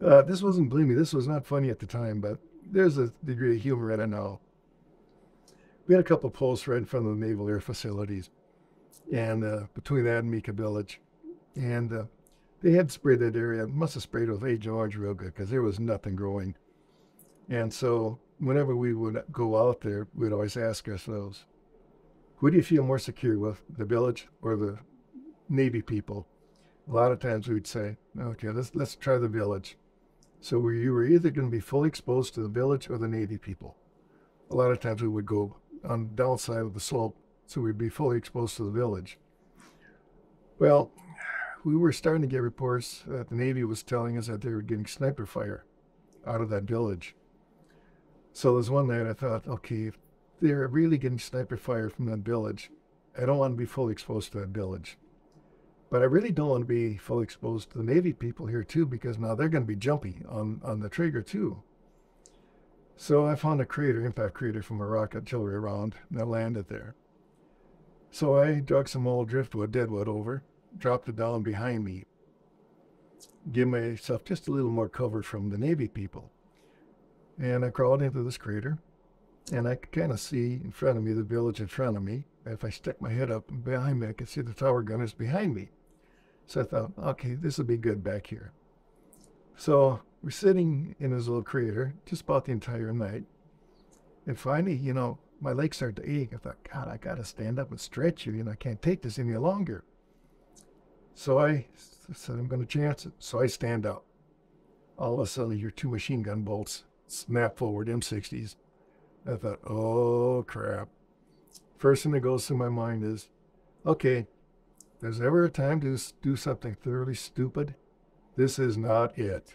Uh, this wasn't believe me, this was not funny at the time, but there's a degree of humor in it now. We had a couple of posts right in front of the Naval Air Facilities, and uh, between that and Mika Village, and uh, they had sprayed that area. Must have sprayed with Agent Orange real good because there was nothing growing. And so whenever we would go out there, we'd always ask ourselves, who do you feel more secure with, the village or the Navy people? A lot of times we'd say, okay, let's let's try the village. So you were either going to be fully exposed to the village or the Navy people. A lot of times we would go on the downside of the slope, so we'd be fully exposed to the village. Well, we were starting to get reports that the Navy was telling us that they were getting sniper fire out of that village. So there's one night I thought, okay, if they're really getting sniper fire from that village, I don't want to be fully exposed to that village. But I really don't want to be fully exposed to the Navy people here too, because now they're going to be jumpy on, on the trigger too. So I found a crater, impact crater from a rocket artillery round, and I landed there. So I dug some old driftwood, deadwood over, dropped it down behind me, give myself just a little more cover from the Navy people. And I crawled into this crater, and I could kind of see in front of me the village in front of me. If I stuck my head up behind me, I could see the tower gunners behind me. So I thought, okay, this will be good back here. So we're sitting in this little crater just about the entire night. And finally, you know, my legs started to ache. I thought, God, I got to stand up and stretch you. You know, I can't take this any longer. So I said, I'm going to chance it. So I stand up. All of a sudden, your two machine gun bolts snap forward, M60s. I thought, oh, crap. First thing that goes through my mind is, okay, there's ever a time to do something thoroughly stupid, this is not it.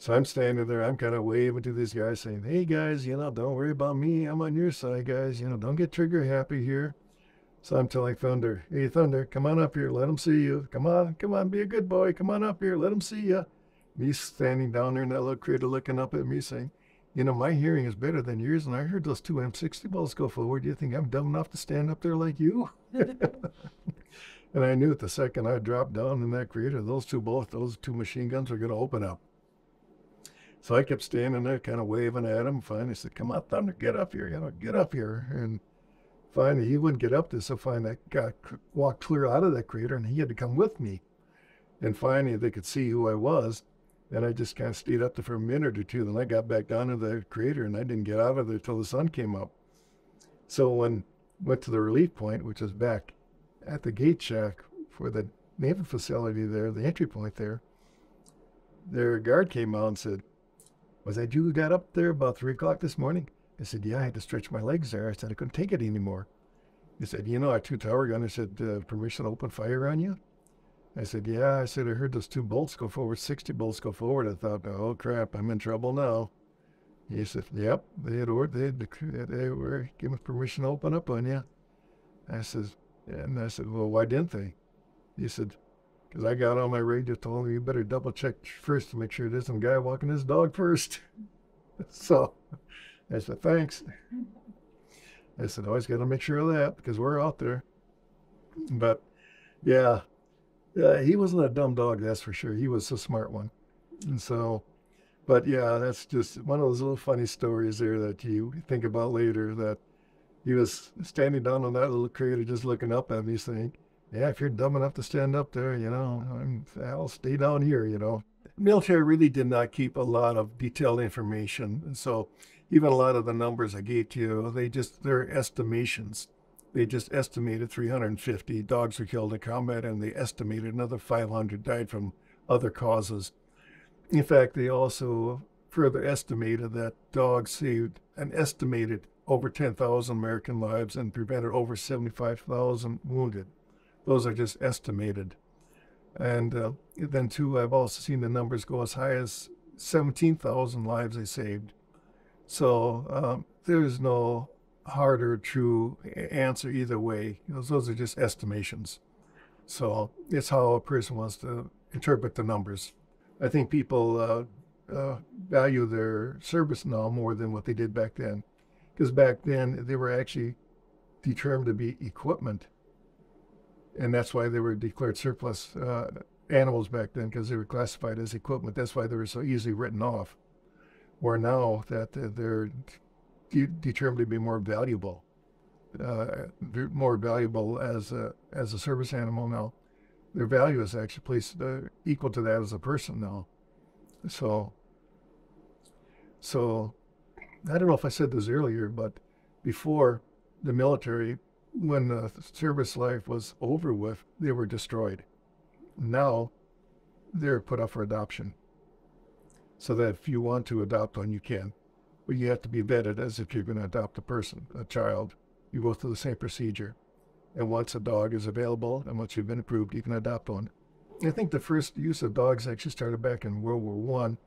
So I'm standing there, I'm kind of waving to these guys saying, hey guys, you know, don't worry about me. I'm on your side, guys. You know, don't get trigger happy here. So I'm telling Thunder, hey, Thunder, come on up here. Let them see you. Come on, come on, be a good boy. Come on up here. Let them see you. Me standing down there in that little crater looking up at me saying, you know, my hearing is better than yours, and I heard those two M60 balls go forward. Do you think I'm dumb enough to stand up there like you? and I knew at the second I dropped down in that crater, those two both, those two machine guns were going to open up. So I kept standing there, kind of waving at him. Finally, said, "Come on, Thunder, get up here! You know, get up here!" And finally, he wouldn't get up there. So finally, I got walked clear out of that crater, and he had to come with me. And finally, they could see who I was. And I just kind of stayed up there for a minute or two. Then I got back down to the crater and I didn't get out of there till the sun came up. So when went to the relief point, which was back at the gate shack for the naval facility there, the entry point there, their guard came out and said, Was that you got up there about three o'clock this morning? I said, Yeah, I had to stretch my legs there. I said I couldn't take it anymore. He said, You know, our two tower gunners had uh, permission to open fire on you. I said, Yeah. I said, I heard those two bolts go forward, 60 bolts go forward. I thought, Oh, crap, I'm in trouble now. He said, Yep, they had ordered, they, had, they were given permission to open up on you. I said, And I said, Well, why didn't they? He said, Because I got on my radio, told me you better double check first to make sure there's some guy walking his dog first. so I said, Thanks. I said, Always got to make sure of that because we're out there. But yeah, yeah, he wasn't a dumb dog, that's for sure. He was a smart one. And so, but yeah, that's just one of those little funny stories there that you think about later that he was standing down on that little crater just looking up at me saying, yeah, if you're dumb enough to stand up there, you know, I'm, I'll stay down here, you know. Military really did not keep a lot of detailed information. And so even a lot of the numbers I gave to you, they just, they're estimations. They just estimated 350 dogs were killed in combat, and they estimated another 500 died from other causes. In fact, they also further estimated that dogs saved an estimated over 10,000 American lives and prevented over 75,000 wounded. Those are just estimated. And uh, then, too, I've also seen the numbers go as high as 17,000 lives they saved. So um, there's no hard or true answer either way. Those, those are just estimations. So it's how a person wants to interpret the numbers. I think people uh, uh, value their service now more than what they did back then. Because back then they were actually determined to be equipment. And that's why they were declared surplus uh, animals back then, because they were classified as equipment. That's why they were so easily written off. Where now that they're de- determined to be more valuable, uh, more valuable as a as a service animal now. Their value is actually placed uh, equal to that as a person now. So, so I don't know if I said this earlier, but before the military, when the service life was over with, they were destroyed. Now, they're put up for adoption. So that if you want to adopt one, you can. But you have to be vetted as if you're going to adopt a person, a child. You go through the same procedure. And once a dog is available and once you've been approved, you can adopt one. I think the first use of dogs actually started back in World War One,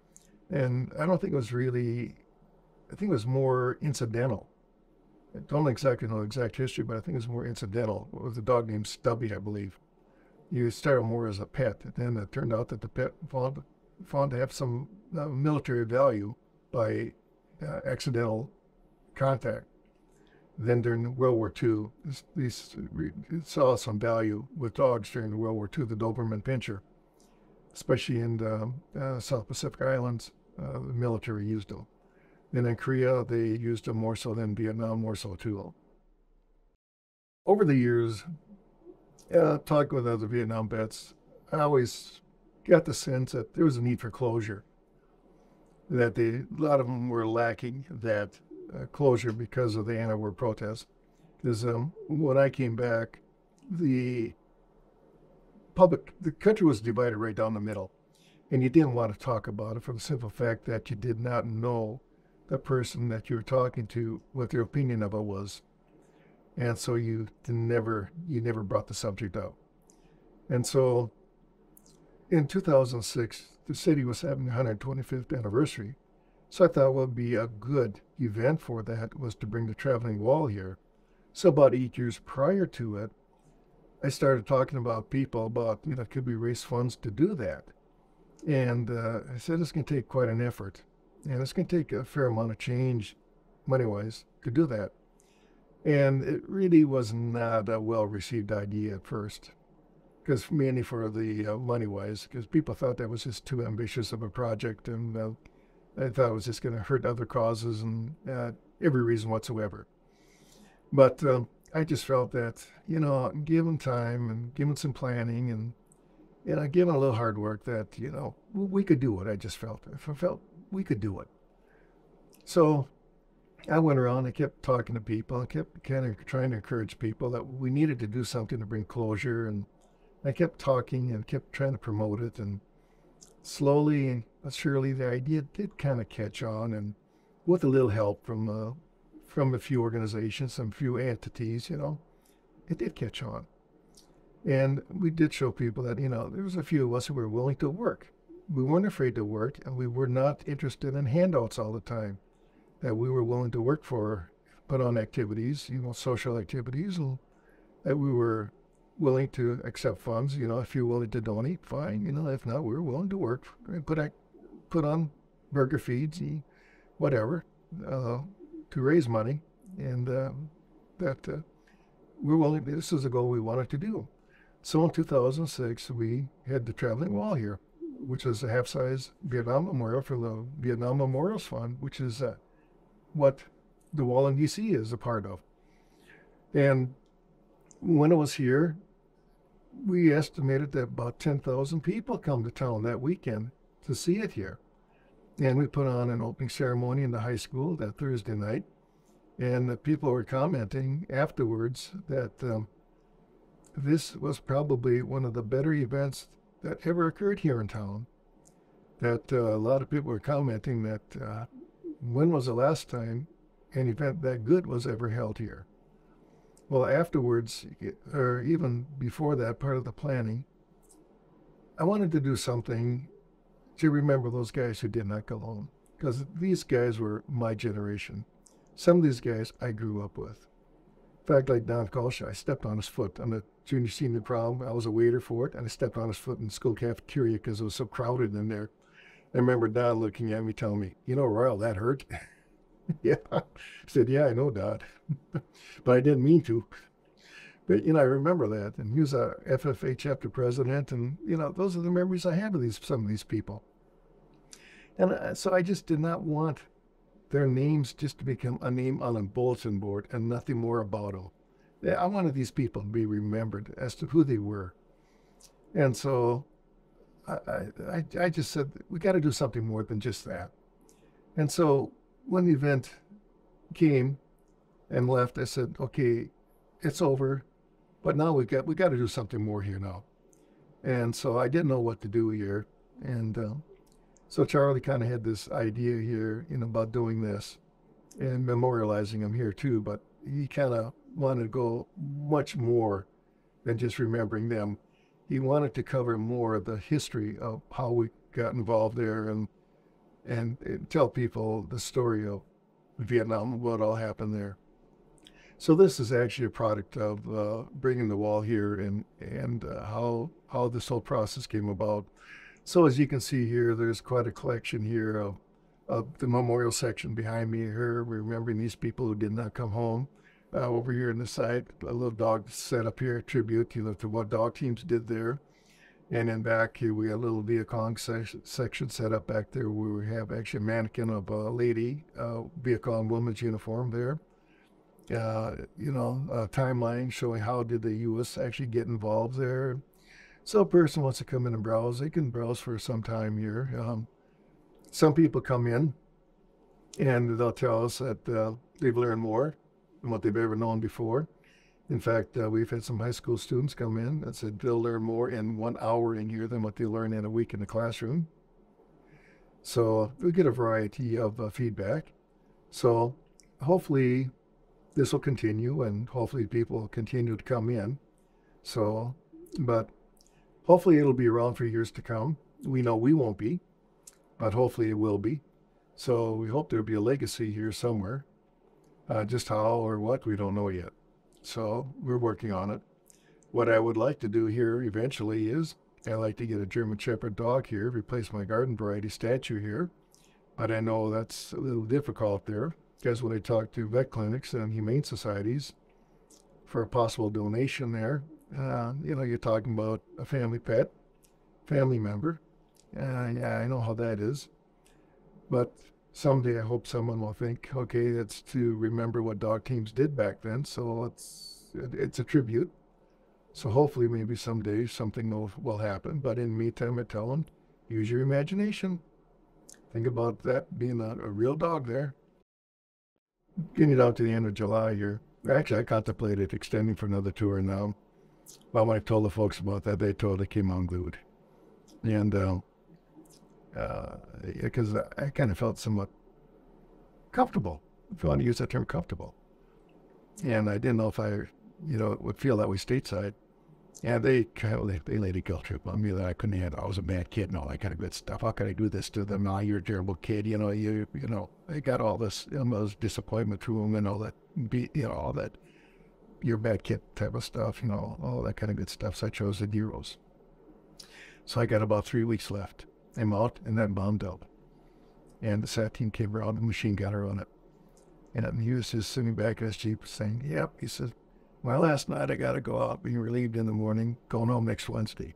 and I don't think it was really. I think it was more incidental. I don't exactly know the exact history, but I think it was more incidental. It was a dog named Stubby, I believe. You started more as a pet, and then it turned out that the pet found, found to have some uh, military value by uh, accidental contact. Then during World War II, these saw some value with dogs during the World War II, the Doberman Pinscher, especially in the uh, South Pacific Islands. Uh, the military used them. Then in Korea, they used them more so than Vietnam, more so too. Over the years, uh, talking with other Vietnam vets, I always got the sense that there was a need for closure. That they, a lot of them were lacking that uh, closure because of the anti-war protests. Because um, when I came back, the public, the country was divided right down the middle, and you didn't want to talk about it for the simple fact that you did not know the person that you were talking to what their opinion of it was, and so you never you never brought the subject up. And so, in 2006, the city was having 125th anniversary, so I thought would be a good event for that was to bring the traveling wall here. So about eight years prior to it, I started talking about people about, you know, could we raise funds to do that? And uh, I said it's going to take quite an effort. And it's going to take a fair amount of change, money-wise, to do that. And it really was not a well-received idea at first, because mainly for the uh, money-wise, because people thought that was just too ambitious of a project, and uh, I thought it was just going to hurt other causes and uh, every reason whatsoever. But uh, I just felt that, you know, given time and given some planning and, you know, given a little hard work that, you know, we could do it. I just felt, I felt we could do it. So I went around and kept talking to people I kept kind of trying to encourage people that we needed to do something to bring closure. And I kept talking and kept trying to promote it. And slowly but surely the idea did kind of catch on, and with a little help from uh, from a few organizations, some few entities, you know, it did catch on. And we did show people that, you know, there was a few of us who were willing to work. We weren't afraid to work, and we were not interested in handouts all the time. That we were willing to work for, put on activities, you know, social activities, that we were willing to accept funds. You know, if you're willing to donate, fine. You know, if not, we're willing to work and put put on burger feeds, and whatever, uh, to raise money, and uh, that uh, we're willing. This is a goal we wanted to do. So in 2006, we had the traveling wall here, which is a half-size Vietnam memorial for the Vietnam Memorials Fund, which is uh, what the wall in D.C. is a part of. And when it was here, we estimated that about 10,000 people come to town that weekend to see it here. And we put on an opening ceremony in the high school that Thursday night. And the people were commenting afterwards that um, this was probably one of the better events that ever occurred here in town. That uh, a lot of people were commenting that uh, when was the last time an event that good was ever held here? Well, afterwards, or even before that, part of the planning, I wanted to do something to remember those guys who did not go home. because these guys were my generation. Some of these guys I grew up with. Fact, like Don Kolsha, I stepped on his foot on the junior senior prom. I was a waiter for it, and I stepped on his foot in the school cafeteria because it was so crowded in there. I remember Don looking at me, telling me, "You know, Royal, that hurt." yeah, I said, "Yeah, I know, Don, but I didn't mean to." But you know, I remember that, and he was a FFA chapter president, and you know, those are the memories I have of these some of these people. And uh, so I just did not want their names just to become a name on a bulletin board and nothing more about them. I wanted these people to be remembered as to who they were. And so I, I, I just said, we got to do something more than just that. And so when the event came and left, I said, okay, it's over, but now we've got we got to do something more here now. And so I didn't know what to do here, and uh, so Charlie kind of had this idea here, you know, about doing this and memorializing him here too. But he kind of wanted to go much more than just remembering them. He wanted to cover more of the history of how we got involved there and and, and tell people the story of Vietnam, what all happened there. So this is actually a product of uh, bringing the wall here and and uh, how how this whole process came about. So as you can see here, there's quite a collection here of, of the memorial section behind me here, remembering these people who did not come home. Uh, over here in the side, a little dog set up here, tribute you know, to what dog teams did there. And then back here, we got a little Viet Cong section set up back there where we have actually a mannequin of a lady, uh, Viet Cong woman's uniform there. Uh, you know, a timeline showing how did the U.S. actually get involved there. So a person wants to come in and browse, they can browse for some time here. Um, some people come in and they'll tell us that uh, they've learned more than what they've ever known before. In fact, uh, we've had some high school students come in that said they'll learn more in one hour in here than what they learn in a week in the classroom. So we get a variety of uh, feedback. So hopefully this will continue and hopefully people continue to come in. So, but Hopefully, it'll be around for years to come. We know we won't be, but hopefully, it will be. So, we hope there'll be a legacy here somewhere. Uh, just how or what, we don't know yet. So, we're working on it. What I would like to do here eventually is I'd like to get a German Shepherd dog here, replace my garden variety statue here. But I know that's a little difficult there because when I talk to vet clinics and humane societies for a possible donation there, uh, you know, you're talking about a family pet, family member. Uh, yeah, I know how that is. But someday I hope someone will think, okay, it's to remember what dog teams did back then. So it's it's a tribute. So hopefully, maybe someday something will, will happen. But in the meantime, I tell them, use your imagination. Think about that being a, a real dog there. Getting it out to the end of July here. Actually, I contemplated extending for another tour now. Well, when I told the folks about that, they totally came unglued. And uh, uh, because I kind of felt somewhat comfortable, if you want to use that term, comfortable. And I didn't know if I, you know, would feel that way stateside. And they they, they laid a guilt trip on me that I couldn't handle. I was a bad kid and all that kind of good stuff. How could I do this to them? Now you're a terrible kid. You know, you you know, I got all this, you know, disappointment to them and all that, you know, all that your bad kit type of stuff, you know, all that kind of good stuff. So I chose the DEROS. So I got about three weeks left. I'm out, and then bombed out. And the SAT team came around, the machine got her on it. And he was just sitting back in his Jeep saying, Yep. He said, Well, last night I got to go out, being relieved in the morning, going home next Wednesday.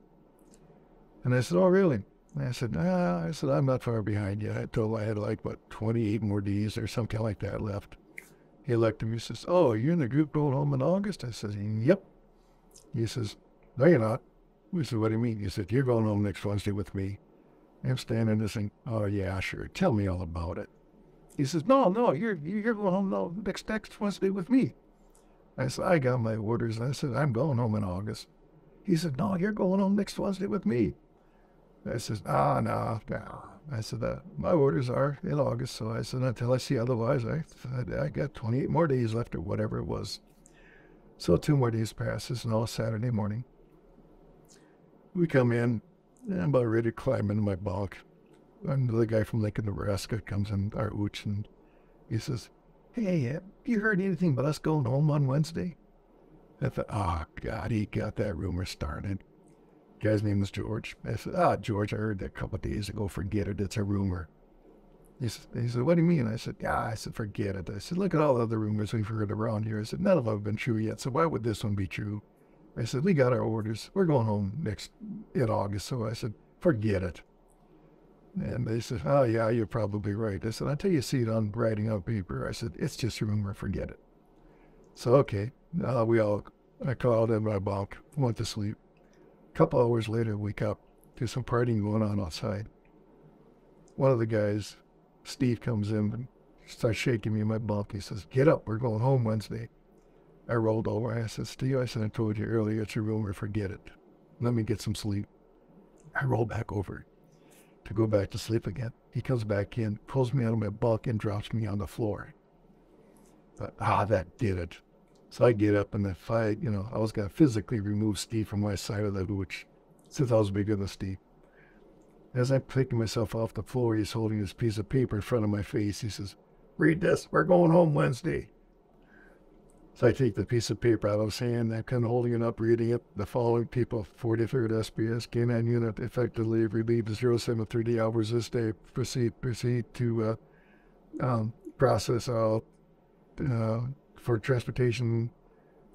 And I said, Oh, really? And I said, Nah, I said, I'm not far behind you. I told him I had like, what, 28 more Ds or something like that left. He looked at me and says, Oh, you're in the group going home in August? I says, Yep. He says, No, you're not. We said, What do you mean? He said, You're going home next Wednesday with me. I'm standing there saying, Oh, yeah, sure. Tell me all about it. He says, No, no, you're, you're going home no, next, next Wednesday with me. I said, I got my orders. I said, I'm going home in August. He said, No, you're going home next Wednesday with me. I says, Ah, no, no. I said, uh, my orders are in August. So I said, until I see otherwise, I, I got 28 more days left or whatever it was. So two more days passes, and all Saturday morning, we come in, and I'm about ready to climb into my bunk. another guy from Lincoln, Nebraska comes in, our hooch, and he says, Hey, have you heard anything about us going home on Wednesday? I thought, oh, God, he got that rumor started. Guy's name was George. I said, ah, George, I heard that a couple of days ago. Forget it. It's a rumor. He said, he said, what do you mean? I said, yeah, I said, forget it. I said, look at all the other rumors we've heard around here. I said, none of them have been true yet. So why would this one be true? I said, we got our orders. We're going home next in August. So I said, forget it. And they said, oh, yeah, you're probably right. I said, until you see it on writing on paper, I said, it's just a rumor. Forget it. So, okay. Uh, we all, I called in my bunk, went to sleep. Couple hours later, wake up. There's some partying going on outside. One of the guys, Steve, comes in and starts shaking me in my bunk. He says, Get up, we're going home Wednesday. I rolled over. I said, Steve, I said, I told you earlier, it's a rumor, forget it. Let me get some sleep. I roll back over to go back to sleep again. He comes back in, pulls me out of my bunk, and drops me on the floor. But, ah, that did it. So I get up, and if I, you know, I was going to physically remove Steve from my side of the hooch, since I was bigger than Steve. As I'm picking myself off the floor, he's holding this piece of paper in front of my face. He says, Read this. We're going home Wednesday. So I take the piece of paper out of his hand. I'm kind of holding it up, reading it. The following people, 43rd SPS, K9 unit, effectively relieved 0730 hours this day. Proceed, proceed to uh, um, process out uh, for transportation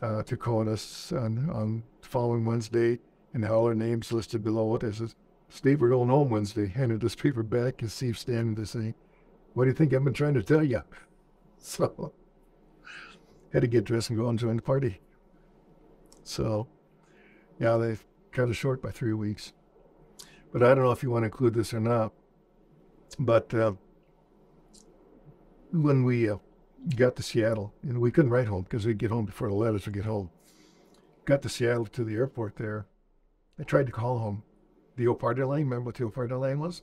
uh, to CONUS on, on following Wednesday. And all our names listed below it. Says, Steve, we're going home Wednesday. Handed this paper back, and Steve standing there saying, What do you think I've been trying to tell you? So had to get dressed and go and join the party. So, yeah, they cut it short by three weeks. But I don't know if you want to include this or not. But uh, when we uh, got to Seattle, and we couldn't write home because we'd get home before the letters would get home. Got to Seattle to the airport there. I tried to call home. The old party line, remember what the old party line was?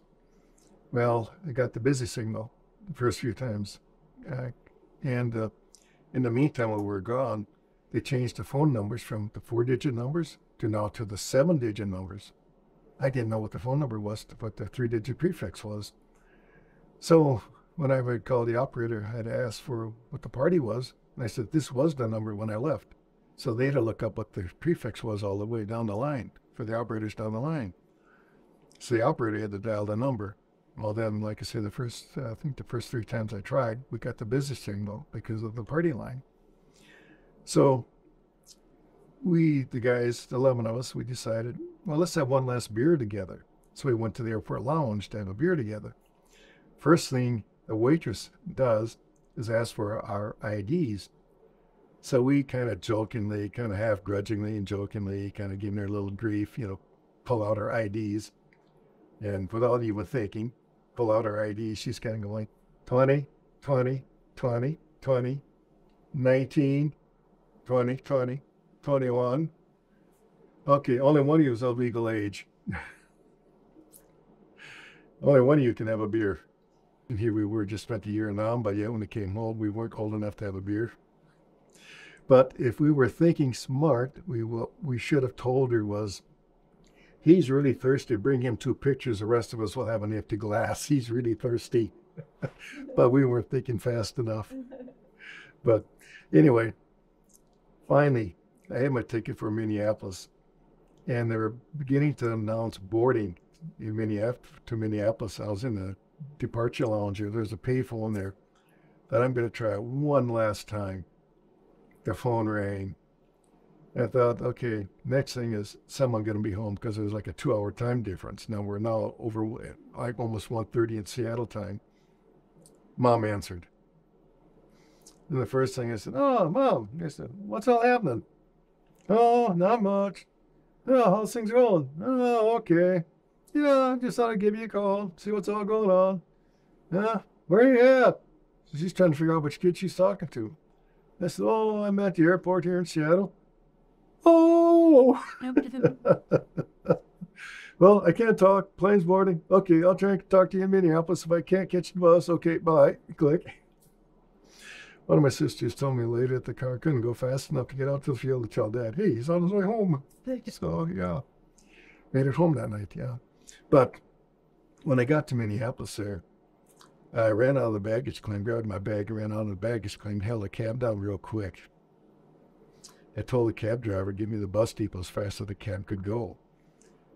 Well, I got the busy signal the first few times. Uh, and uh, in the meantime, while we were gone, they changed the phone numbers from the four digit numbers to now to the seven digit numbers. I didn't know what the phone number was, what the three digit prefix was. So when I would call the operator, I'd ask for what the party was. And I said, this was the number when I left. So they had to look up what the prefix was all the way down the line for the operators down the line. So the operator had to dial the number. Well, then, like I said, the first, uh, I think the first three times I tried, we got the business signal because of the party line. So we, the guys, the 11 of us, we decided, well, let's have one last beer together. So we went to the airport lounge to have a beer together. First thing the waitress does is ask for our IDs. So we kind of jokingly, kind of half grudgingly and jokingly, kind of giving her a little grief, you know, pull out our IDs. And without even thinking, pull out our IDs. She's kind of going 20, 20, 20, 20, 19, 20, 20, 21. Okay, only one of you is of legal age. only one of you can have a beer. Here we were, just spent a year in but yet when we came home, we weren't old enough to have a beer. But if we were thinking smart, we will, we should have told her was He's really thirsty. Bring him two pictures. The rest of us will have an empty glass. He's really thirsty. but we weren't thinking fast enough. But anyway, finally, I had my ticket for Minneapolis. And they were beginning to announce boarding in Minneapolis, to Minneapolis. I was in the departure lounge. There's a payphone there that I'm going to try one last time. The phone rang. I thought, okay, next thing is someone going to be home because it was like a two-hour time difference. Now we're now over like almost 1.30 in Seattle time. Mom answered. And the first thing I said, oh, Mom. I said, what's all happening? Oh, not much. Oh, how's things going? Oh, okay. Yeah, just thought I'd give you a call, see what's all going on. Yeah, where are you at? So she's trying to figure out which kid she's talking to. I said, oh, I'm at the airport here in Seattle. Oh! well, I can't talk. Plane's boarding. Okay, I'll try and talk to you in Minneapolis. If I can't catch the bus, okay, bye. Click. One of my sisters told me later that the car couldn't go fast enough to get out to the field to tell Dad, hey, he's on his way home. So, yeah, made it home that night, yeah. But when I got to Minneapolis there, I ran out of the baggage claim, grabbed my bag, ran out of the baggage claim, held the cab down real quick. I told the cab driver, give me the bus depot as fast as the cab could go.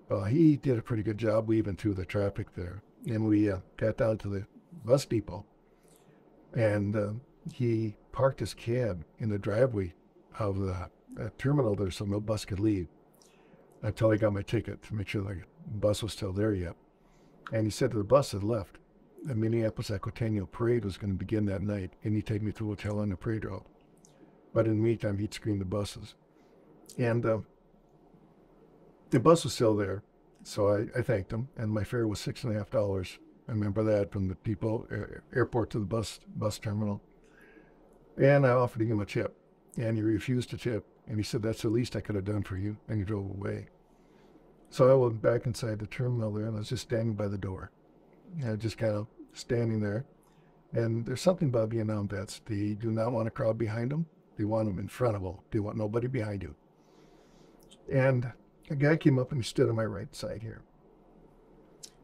Well, he did a pretty good job weaving through the traffic there. And we uh, got down to the bus depot. And uh, he parked his cab in the driveway of the uh, terminal there so no bus could leave until I got my ticket to make sure the bus was still there yet. And he said that the bus had left. The Minneapolis Aquatennial Parade was going to begin that night, and he'd take me to a hotel on the parade route. But in the meantime, he'd screen the buses. And uh, the bus was still there, so I, I, thanked him, and my fare was six and a half dollars. I remember that from the people airport to the bus bus terminal. And I offered him a tip, and he refused to tip. And he said, "That's the least I could have done for you," and he drove away. So I went back inside the terminal there, and I was just standing by the door, know, just kind of standing there. And there's something about Vietnam vets. They do not want a crowd behind them. They want them in front of them. They want nobody behind you. And a guy came up and he stood on my right side here.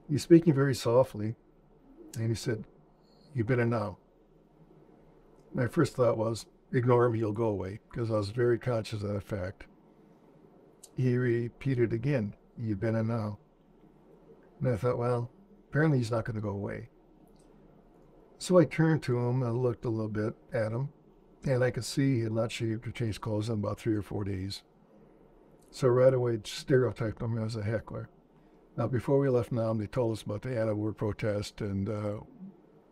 He's speaking very softly, and he said, You better now. My first thought was, ignore him, he'll go away, because I was very conscious of that fact. He repeated again, You better know. And I thought, well, apparently he's not going to go away. So I turned to him and looked a little bit at him, and I could see he had not shaved or changed clothes in about three or four days. So right away stereotyped him as a heckler. Now, before we left Nam, they told us about the anti-war protest and uh,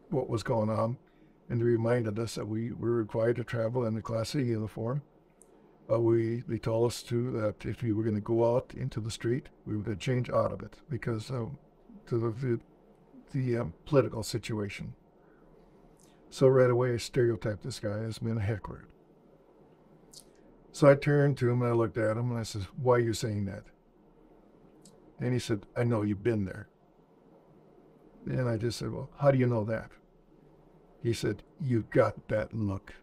what was going on, and they reminded us that we were required to travel in a Class A uniform. Uh, we they told us too that if we were going to go out into the street, we were going to change out of it because of to the the, the um, political situation. So right away, I stereotyped this guy as being a heckler. So I turned to him and I looked at him and I said, Why are you saying that? And he said, I know you've been there. And I just said, Well, how do you know that? He said, You got that look.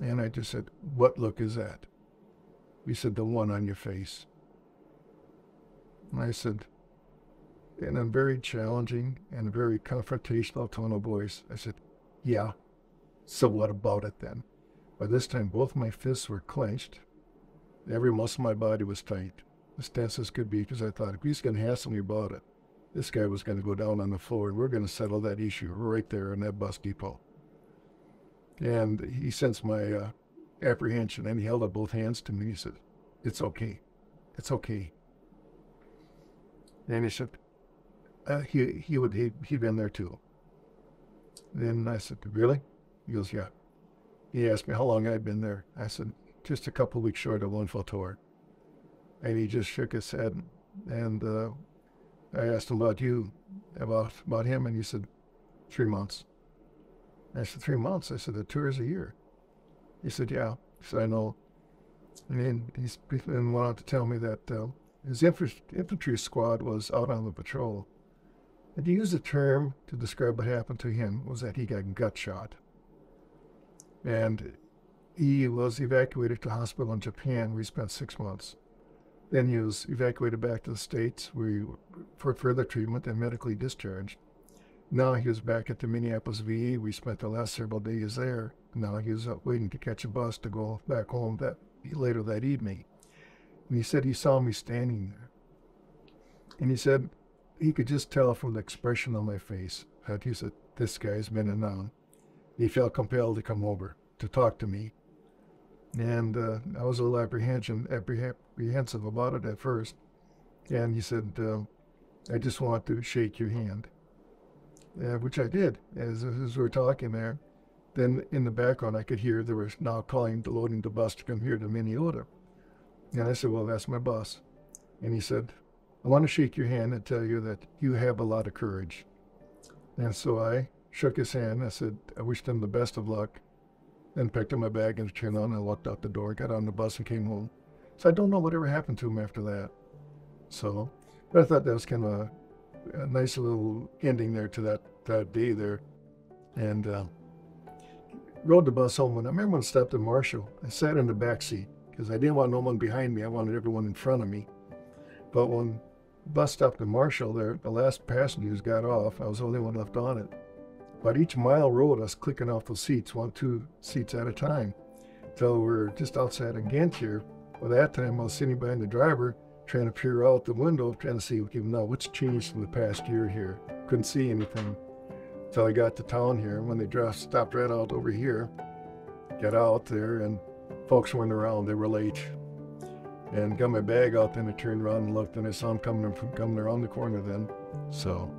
And I just said, What look is that? He said, The one on your face. And I said, in a very challenging and very confrontational tone of voice, I said, Yeah, so what about it then? By this time, both my fists were clenched. Every muscle in my body was tight, as tense as could be, because I thought if he's going to hassle me about it, this guy was going to go down on the floor, and we're going to settle that issue right there in that bus depot. And he sensed my uh, apprehension, and he held up both hands to me. He said, "It's okay, it's okay." And he said, uh, "He he would he he'd been there too." Then I said, "Really?" He goes, "Yeah." He asked me how long I'd been there. I said, just a couple weeks short of one full tour. And he just shook his head. And uh, I asked him about you, about about him, and he said, three months. I said, three months? I said, the tour is a year. He said, yeah. He said, I know. And then he's and went on to tell me that uh, his infantry squad was out on the patrol. And he used a term to describe what happened to him was that he got gut shot and he was evacuated to hospital in Japan where he spent six months. Then he was evacuated back to the States where he, for further treatment and medically discharged. Now he was back at the Minneapolis VA. We spent the last several days there. Now he was waiting to catch a bus to go back home that later that evening. And he said he saw me standing there. And he said he could just tell from the expression on my face that he said, this guy's been and on he felt compelled to come over to talk to me. And uh, I was a little apprehension, apprehensive about it at first. And he said, uh, I just want to shake your hand, uh, which I did as, as we were talking there. Then in the background, I could hear they were now calling, loading the bus to come here to Minneota. And I said, Well, that's my bus. And he said, I want to shake your hand and tell you that you have a lot of courage. And so I shook his hand. I said, I wished him the best of luck. Then picked up my bag and turned on and walked out the door, got on the bus and came home. So I don't know whatever happened to him after that. So, but I thought that was kind of a, a nice little ending there to that, that day there. And uh, rode the bus home. And I remember when I stopped at Marshall, I sat in the back seat because I didn't want no one behind me. I wanted everyone in front of me. But when bus stopped at Marshall there, the last passengers got off. I was the only one left on it. But each mile road, I was clicking off those seats, one, two seats at a time. Till we're just outside of Ghent here. By that time, I was sitting behind the driver, trying to peer out the window, trying to see, okay, now what's changed in the past year here? Couldn't see anything. Till I got to town here. When they drove, stopped right out over here, got out there, and folks weren't around. They were late. And got my bag out, then I turned around and looked, and I saw him coming, coming around the corner then. So,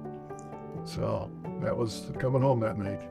so that was coming home that night.